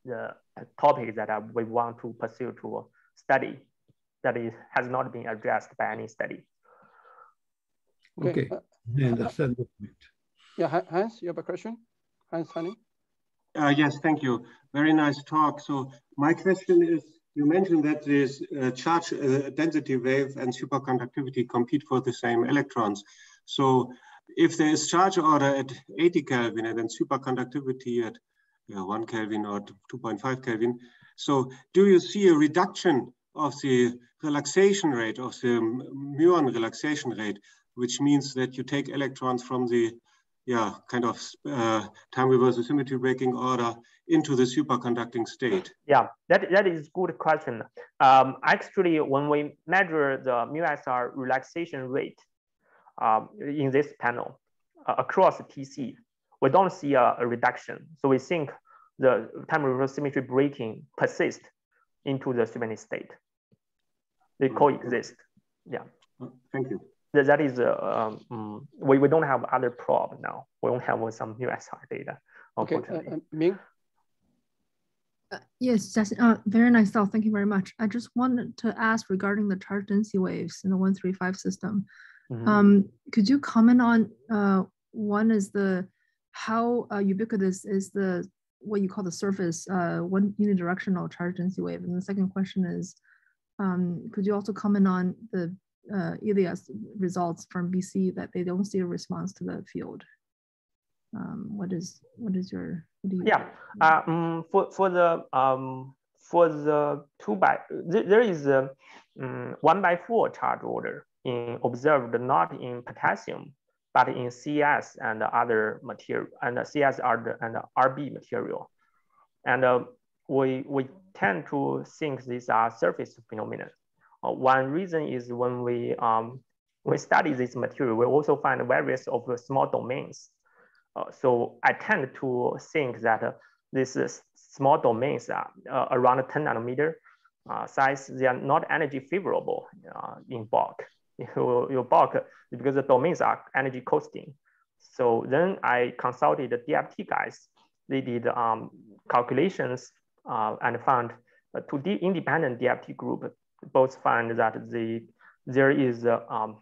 the topic that we want to pursue to study that is, has not been addressed by any study. Okay, okay. I understand the point. Yeah, Hans, you have a question? Hans Honey? Uh, yes, thank you. Very nice talk. So my question is, you mentioned that this uh, charge uh, density wave and superconductivity compete for the same electrons. So if there is charge order at 80 Kelvin and then superconductivity at 1 Kelvin or 2.5 Kelvin, so do you see a reduction of the relaxation rate, of the muon relaxation rate, which means that you take electrons from the yeah, kind of uh, time reversal symmetry breaking order into the superconducting state? Yeah, that, that is good question. Um, actually, when we measure the mu-SR relaxation rate um, in this panel uh, across TC, we don't see a, a, reduction. So we think the time reversal symmetry breaking persists into the superconducting state. They mm. coexist. Yeah. Thank you that, that is, uh, um, we, we don't have other probe now. We don't have some mu-SR data, unfortunately. Okay, uh, uh, Ming? Uh, yes, Justin, uh, very nice thought. Thank you very much. I just wanted to ask regarding the charge density waves in the 135 system. Mm -hmm. um, could you comment on uh, one is the how uh, ubiquitous is the what you call the surface uh, one unidirectional charge density wave? And the second question is, um, could you also comment on the uh, ELIAS results from BC that they don't see a response to the field? Um, what is what is your what you yeah um, for for the um, for the two by there is a um, one by four charge order in observed not in potassium but in CS and other material and CS and RB material. And uh, we, we tend to think these are surface phenomena. Uh, one reason is when we, um, we study this material, we also find various of the small domains. Uh, so I tend to think that uh, these small domains are around 10 nanometer size, they are not energy favorable in bulk. [laughs] your, your bulk because the domains are energy costing. So then I consulted the DFT guys. They did um, calculations uh, and found uh, two independent DFT group both find that the there is uh, um,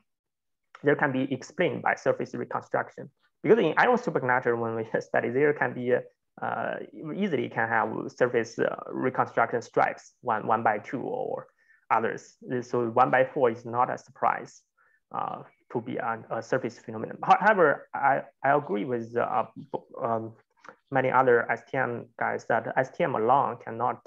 there can be explained by surface reconstruction because in iron superconductor when we [laughs] study there can be uh, easily can have surface uh, reconstruction stripes one one by two or others. So one by four is not a surprise uh, to be an, a surface phenomenon. However, I, I agree with uh, um, many other STM guys that STM alone cannot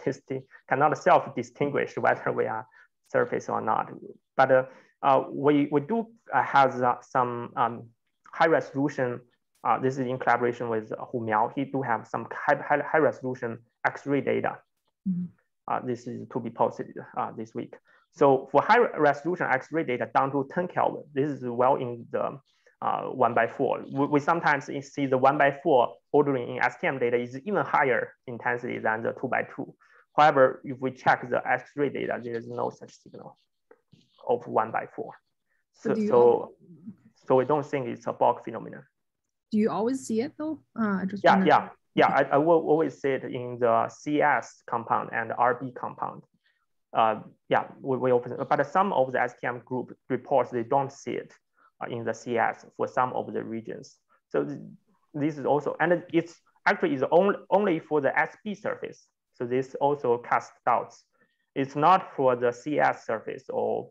cannot self-distinguish [laughs] whether we are surface or not. But uh, uh, we, we do uh, have some um, high resolution, uh, this is in collaboration with Hu Miao. He do have some high, high, high resolution X-ray data. Mm -hmm. Uh, this is to be posted uh, this week. So for high resolution X-ray data down to 10 Kelvin, this is well in the one by four. We, we, sometimes see the one by four ordering in STM data is even higher intensity than the two by two. However, if we check the X-ray data, there is no such signal of one by four. So, so, so, so we don't think it's a bulk phenomenon. Do you always see it though? Uh, I just yeah, yeah. Yeah, I, I will always see it in the CS compound and RB compound. Uh, yeah, we, we open, but some of the STM group reports, they don't see it uh, in the CS for some of the regions. So th this is also, and it's actually is only, only for the SB surface. So this also casts doubts. It's not for the CS surface or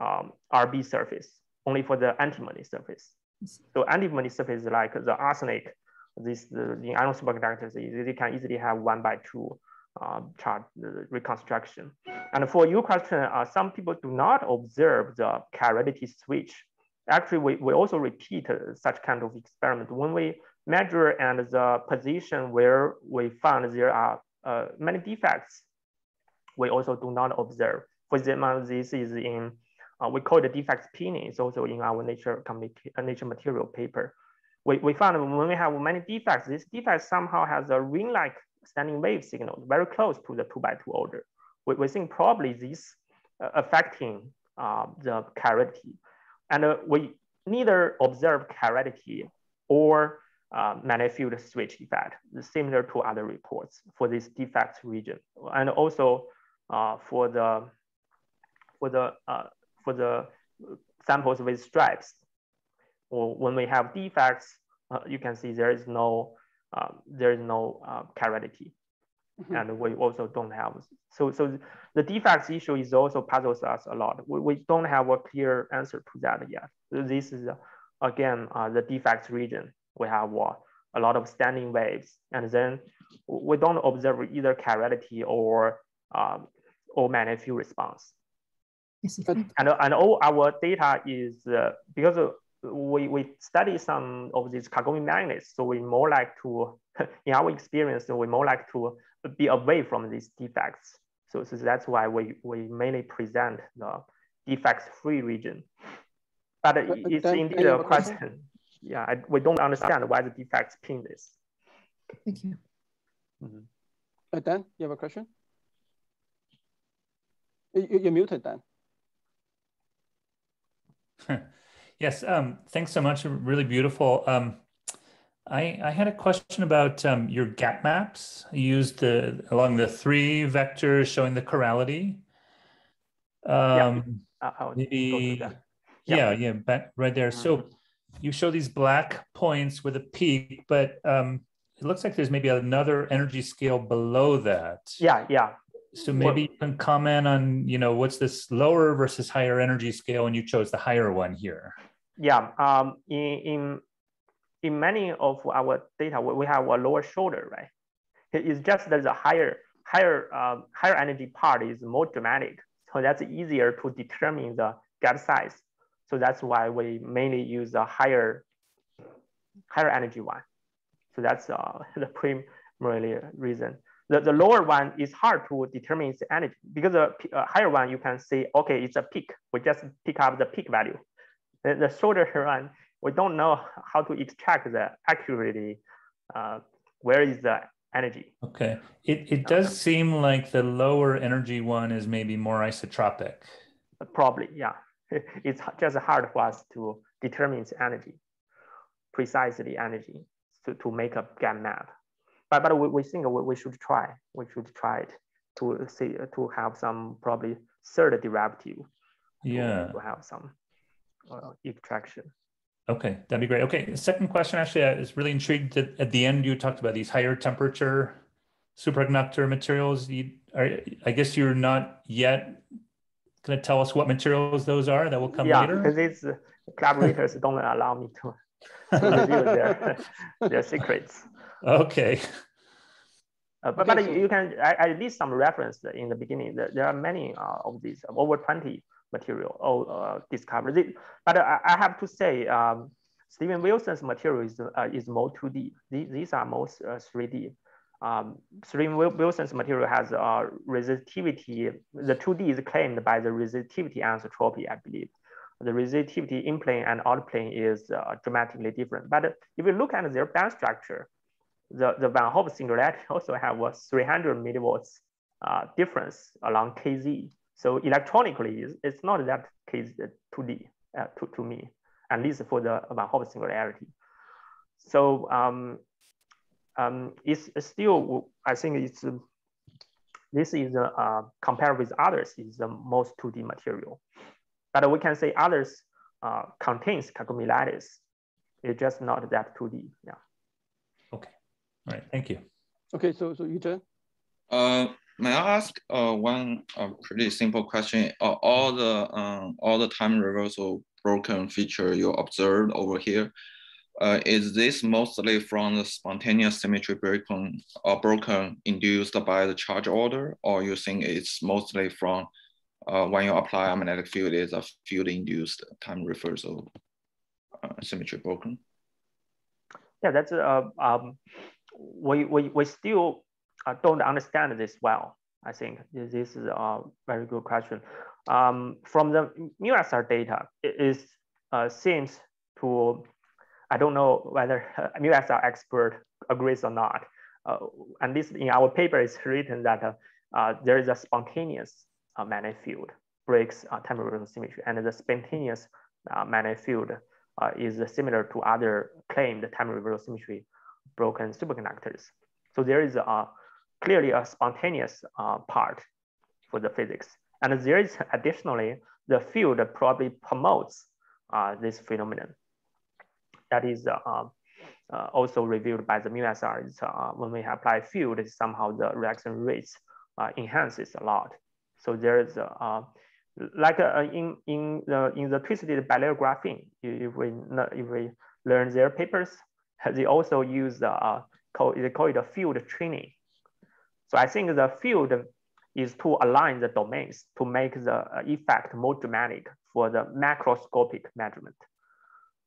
um, RB surface, only for the antimony surface. So antimony surface like the arsenic this the, iron superconductors, they can easily have one by two uh, chart reconstruction. And for your question, uh, some people do not observe the chirality switch. Actually, we, we also repeat uh, such kind of experiment. When we measure and the position where we found there are uh, many defects, we also do not observe. For example, this is in, uh, we call the defects pinning. It's also in our Nature, Nature Material paper we, we found when we have many defects, this defect somehow has a ring-like standing wave signal very close to the two by two order. We, we think probably this uh, affecting uh, the chirality. And uh, we neither observe chirality or uh, magnetic field switch effect, similar to other reports for this defect region. And also uh, for the, for the, uh, for the samples with stripes, when we have defects, uh, you can see there is no um, there is no uh, chirality. Mm -hmm. And we also don't have, so, so the defects issue is also puzzles us a lot. We, we don't have a clear answer to that yet. This is, again, uh, the defects region. We have uh, a lot of standing waves, and then we don't observe either chirality or, um, or magnetic field response. Yes, and, and all our data is, uh, because we, we study some of these Kagome magnets. So we more like to, [laughs] in our experience, we more like to be away from these defects. So, so that's why we, we mainly present the defects-free region. But it's indeed a question. Question. Yeah, I, we don't understand why the defects pin this. Thank you. Mm -hmm. uh, Dan, you have a question? You, you're muted, Dan. [laughs] Yes, um, thanks so much. Really beautiful. Um, I, I, had a question about um, your gap maps. You used the along the three vectors showing the chirality. Um, yeah. maybe, yeah, yeah, back right there. So, you show these black points with a peak, but um, it looks like there's maybe another energy scale below that. Yeah, yeah. So maybe you can comment on, you know, what's this lower versus higher energy scale, and you chose the higher one here. Yeah, um, in in in many of our data, we have a lower shoulder, right? It's just that the higher higher um, higher energy part is more dramatic, so that's easier to determine the gap size. So that's why we mainly use a higher higher energy one. So that's uh, [laughs] the primary reason. The, the lower one is hard to determine its energy because the uh, higher one you can say, okay, it's a peak. We just pick up the peak value. The, the shorter [laughs] one, we don't know how to extract the accurately. Uh, where is the energy? Okay, it, it does seem like the lower energy one is maybe more isotropic. Probably, yeah. [laughs] It's just hard for us to determine its energy, precisely energy to, to make a gap map. But, but we, we think we, we should try, we should try it to see, to have some probably third derivative. Yeah. To, to have some uh, extraction. Okay, that'd be great. Okay, second question, actually, I was really intrigued that at the end you talked about these higher temperature superconductor materials. You are, I guess you're not yet going to tell us what materials those are that will come yeah, later? Yeah, because these collaborators don't [laughs] allow me to [laughs] reveal their, their secrets. Okay. Uh, but, okay, but you can, I, I list some reference in the beginning. There are many uh, of these, over 20 material or uh, discovered. But I, I, have to say, um, Steven Wilson's material is, uh, is more 2D. These, these are most 3D. Uh, um, Steven Wilson's material has uh, resistivity. The 2D is claimed by the resistivity anisotropy, I believe the resistivity in plane and out plane is uh, dramatically different. But if you look at their band structure, the, the Van Hove singularity also have a 300 millivolts uh, difference along KZ. So electronically, it's, not that KZ 2D uh, to, to me, at least for the Van Hove singularity. So um, um, it's still, I think it's, this is uh, compared with others is the most 2D material. But we can say others uh, contains Kagome lattice. It's just not that 2D. Yeah. Okay. All right. Thank you. Okay. So, so Yuzhen? Uh, may I ask uh, one uh, pretty simple question? Uh, all the um, all the time reversal broken feature you observed over here, uh, is this mostly from the spontaneous symmetry broken or uh, broken induced by the charge order, or you think it's mostly from uh, when you apply a magnetic field is a field induced time reversal uh, symmetry broken? Yeah, that's uh, um, we, we, we still uh, don't understand this well. I think this is a very good question. Um, from the MuSR data, it is, seems to, I don't know whether [laughs] uh, MuSR expert agrees or not. Uh, least in our paper, it's written that uh, uh, there is a spontaneous uh, magnetic field breaks uh, time reversal symmetry. And the spontaneous uh, magnetic field uh, is similar to other claimed time reversal symmetry broken superconductors. So there is a, clearly a spontaneous uh, part for the physics. And there is additionally, the field probably promotes this phenomenon. That is uh, also revealed by the MuSR. when we apply field, somehow the reaction rates enhances a lot. So there's uh, like uh, in in the in the twisted bilayer graphene. If we if we learn their papers, [laughs] they also use the uh, call, they call it a field training. So I think the field is to align the domains to make the uh, effect more dramatic for the macroscopic measurement.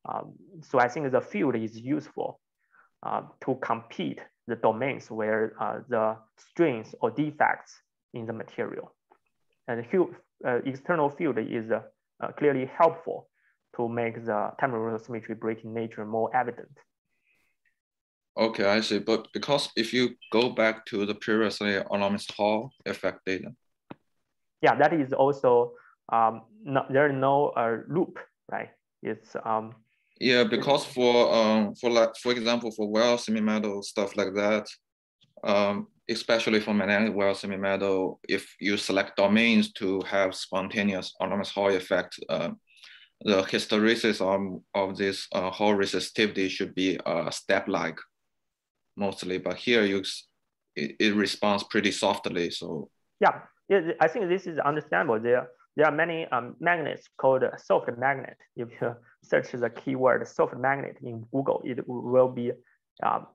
Um, so I think the field is useful uh, to compete the domains where uh, the strains or defects in the material. And uh, external field is uh, uh, clearly helpful to make the reversal symmetry breaking nature more evident. Okay, I see. But because if you go back to the previously anomalous Hall effect data. Yeah, that is also, um, not, there is no uh, loop, right? It's um, yeah, because for um for like for example for Weyl semi-metal stuff like that, um, especially for magnetic Weyl semi-metal, if you select domains to have spontaneous anomalous Hall effect, uh, the hysteresis of, of this uh, Hall resistivity should be uh, step-like mostly, but here you it, it responds pretty softly. So yeah, yeah I think this is understandable. There there are many um, magnets called soft magnet. If you search the keyword soft magnet in Google, it will be um,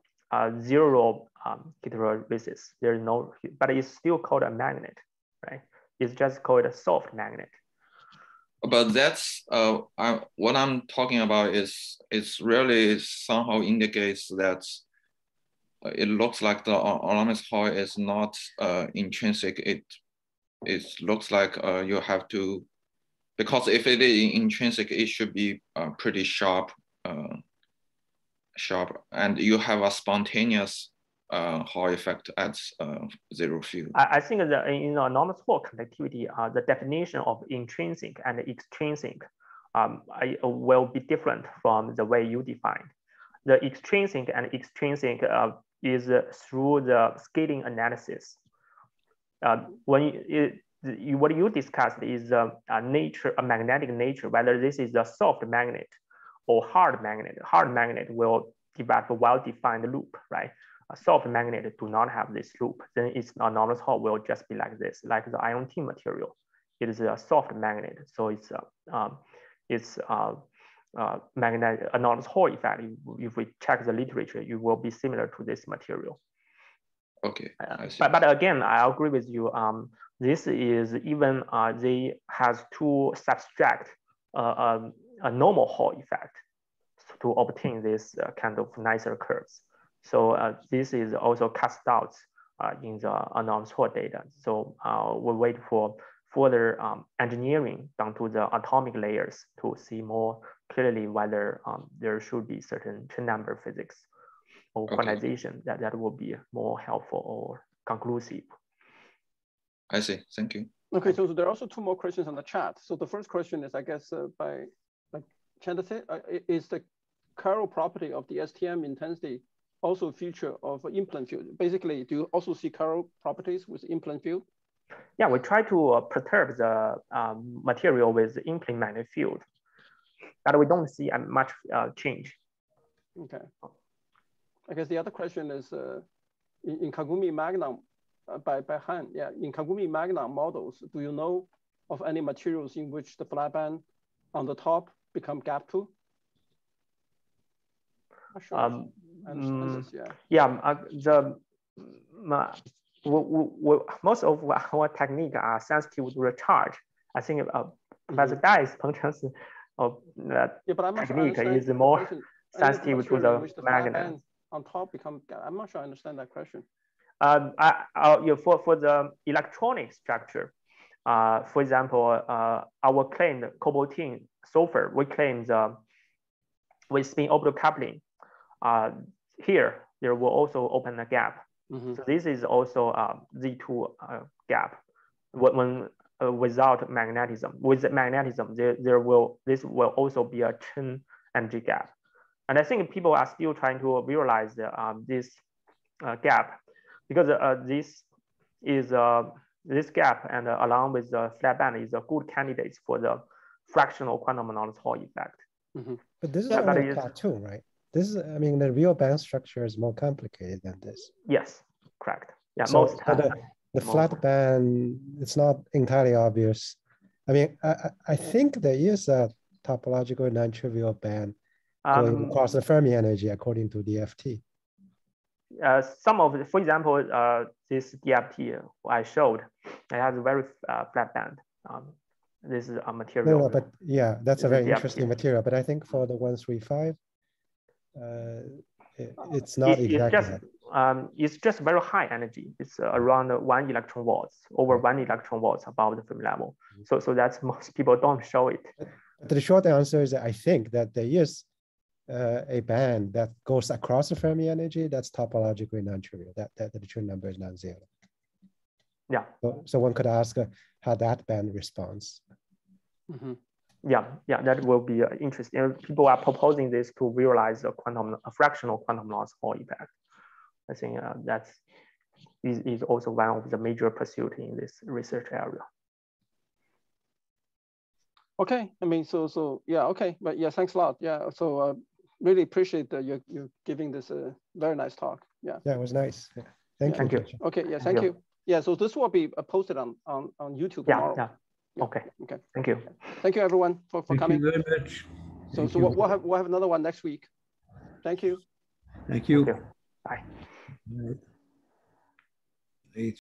zero um, hysteresis. There is no, but it's still called a magnet, right? It's just called a soft magnet. But that's uh, I, what I'm talking about is it's really somehow indicates that it looks like the anomalous Hall is not uh, intrinsic. It it looks like uh, you have to, because if it is intrinsic, it should be uh, pretty sharp, uh, sharp, and you have a spontaneous uh, Hall effect at uh, zero field. I, I think that in the anomalous Hall conductivity, uh, the definition of intrinsic and extrinsic um, I, will be different from the way you define. The extrinsic and extrinsic uh, is through the scaling analysis uh, when you, what you discussed is a, a nature, a magnetic nature, whether this is a soft magnet or hard magnet. Hard magnet will develop a well-defined loop, right? A soft magnet do not have this loop. Then its anomalous Hall will just be like this, like the ion T material. It is a soft magnet, so it's a, um, it's a, a magnetic anomalous Hall effect. If we check the literature, it will be similar to this material. Okay. Uh, but, but again, I agree with you. Um, this is even uh, they has to subtract uh, um, a normal Hall effect to obtain this uh, kind of nicer curves. So uh, this is also cast out uh, in the anomalous Hall data. So we wait for further um, engineering down to the atomic layers to see more clearly whether um, there should be certain Chern number physics or quantization okay. that, that will be more helpful or conclusive. I see. Thank you. Okay, so there are also two more questions on the chat. So the first question is, I guess, uh, by like Chandase, uh, is the chiral property of the STM intensity also a feature of in-plane field? Basically, do you also see chiral properties with in-plane field? Yeah, we try to uh, perturb the um, material with in-plane magnetic field, but we don't see uh, much uh, change. Okay. I guess the other question is uh, in, in, Kagome Magnum uh, by, by Han, yeah, in Kagome Magnum models, do you know of any materials in which the flat band on the top become gap two? Sure. Um, mm, yeah, yeah uh, the uh, we, we, we, most of our [laughs] technique are sensitive to the charge. I think uh, Professor mm -hmm. Dai's Pengcheng's uh, yeah, technique is more sensitive to the magnet on top become, I'm not sure I understand that question. Um, I, I, you know, for, for the electronic structure, uh, for example, uh, our claimed cobalt tin sulfur, we claim the with spin orbital coupling. Uh, here, there will also open a gap. Mm -hmm. So this is also a Z2 uh, gap. When uh, without magnetism, with magnetism, there, there will this will also be a Chern energy gap. And I think people are still trying to realize the, um, this uh, gap because uh, this is uh, this gap and uh, along with the flat band is a good candidate for the fractional quantum anomalous Hall effect. Mm -hmm. But this is yeah, only plateau, right? This is, I mean, the real band structure is more complicated than this. Yes, correct. Yeah, so most. the, the most flat band, it's not entirely obvious. I mean, I, I think there is a topological non-trivial band going um, across the Fermi energy according to DFT? Uh, some of, the, for example, uh, this DFT I showed, it has a very uh, flat band. Um, this is a material. No, no, but yeah, that's a very DFT. interesting material. But I think for the 135, uh, it, it's not it, exactly it's just, um, it's just very high energy. It's uh, around one electron volts, over one electron volts above the Fermi level. Mm-hmm. So, so that's [laughs] most people don't show it. But the short answer is I think that there is uh, a band that goes across the Fermi energy, that's topologically non-trivial. That, that the true number is non-zero. Yeah. So, so one could ask uh, how that band responds. Mm -hmm. Yeah, yeah, that will be uh, interesting. People are proposing this to realize a quantum, a fractional quantum loss Hall effect. I think uh, that's is, is also one of the major pursuit in this research area. Okay, I mean, so so yeah, okay, but yeah, thanks a lot. Yeah, so uh, really appreciate that you're, you're giving this a uh, very nice talk. Yeah. Yeah, it was nice. Yeah. Thank, thank you. you. Okay, yeah, thank, thank you. you. Yeah, so this will be uh, posted on on on YouTube yeah, tomorrow. Yeah. yeah. Okay. Okay. Thank you. Thank you, everyone, for for thank coming. Thank you very much. So thank so you. we'll have we'll have another one next week. Thank you. Thank you. Thank you. Bye. Bye.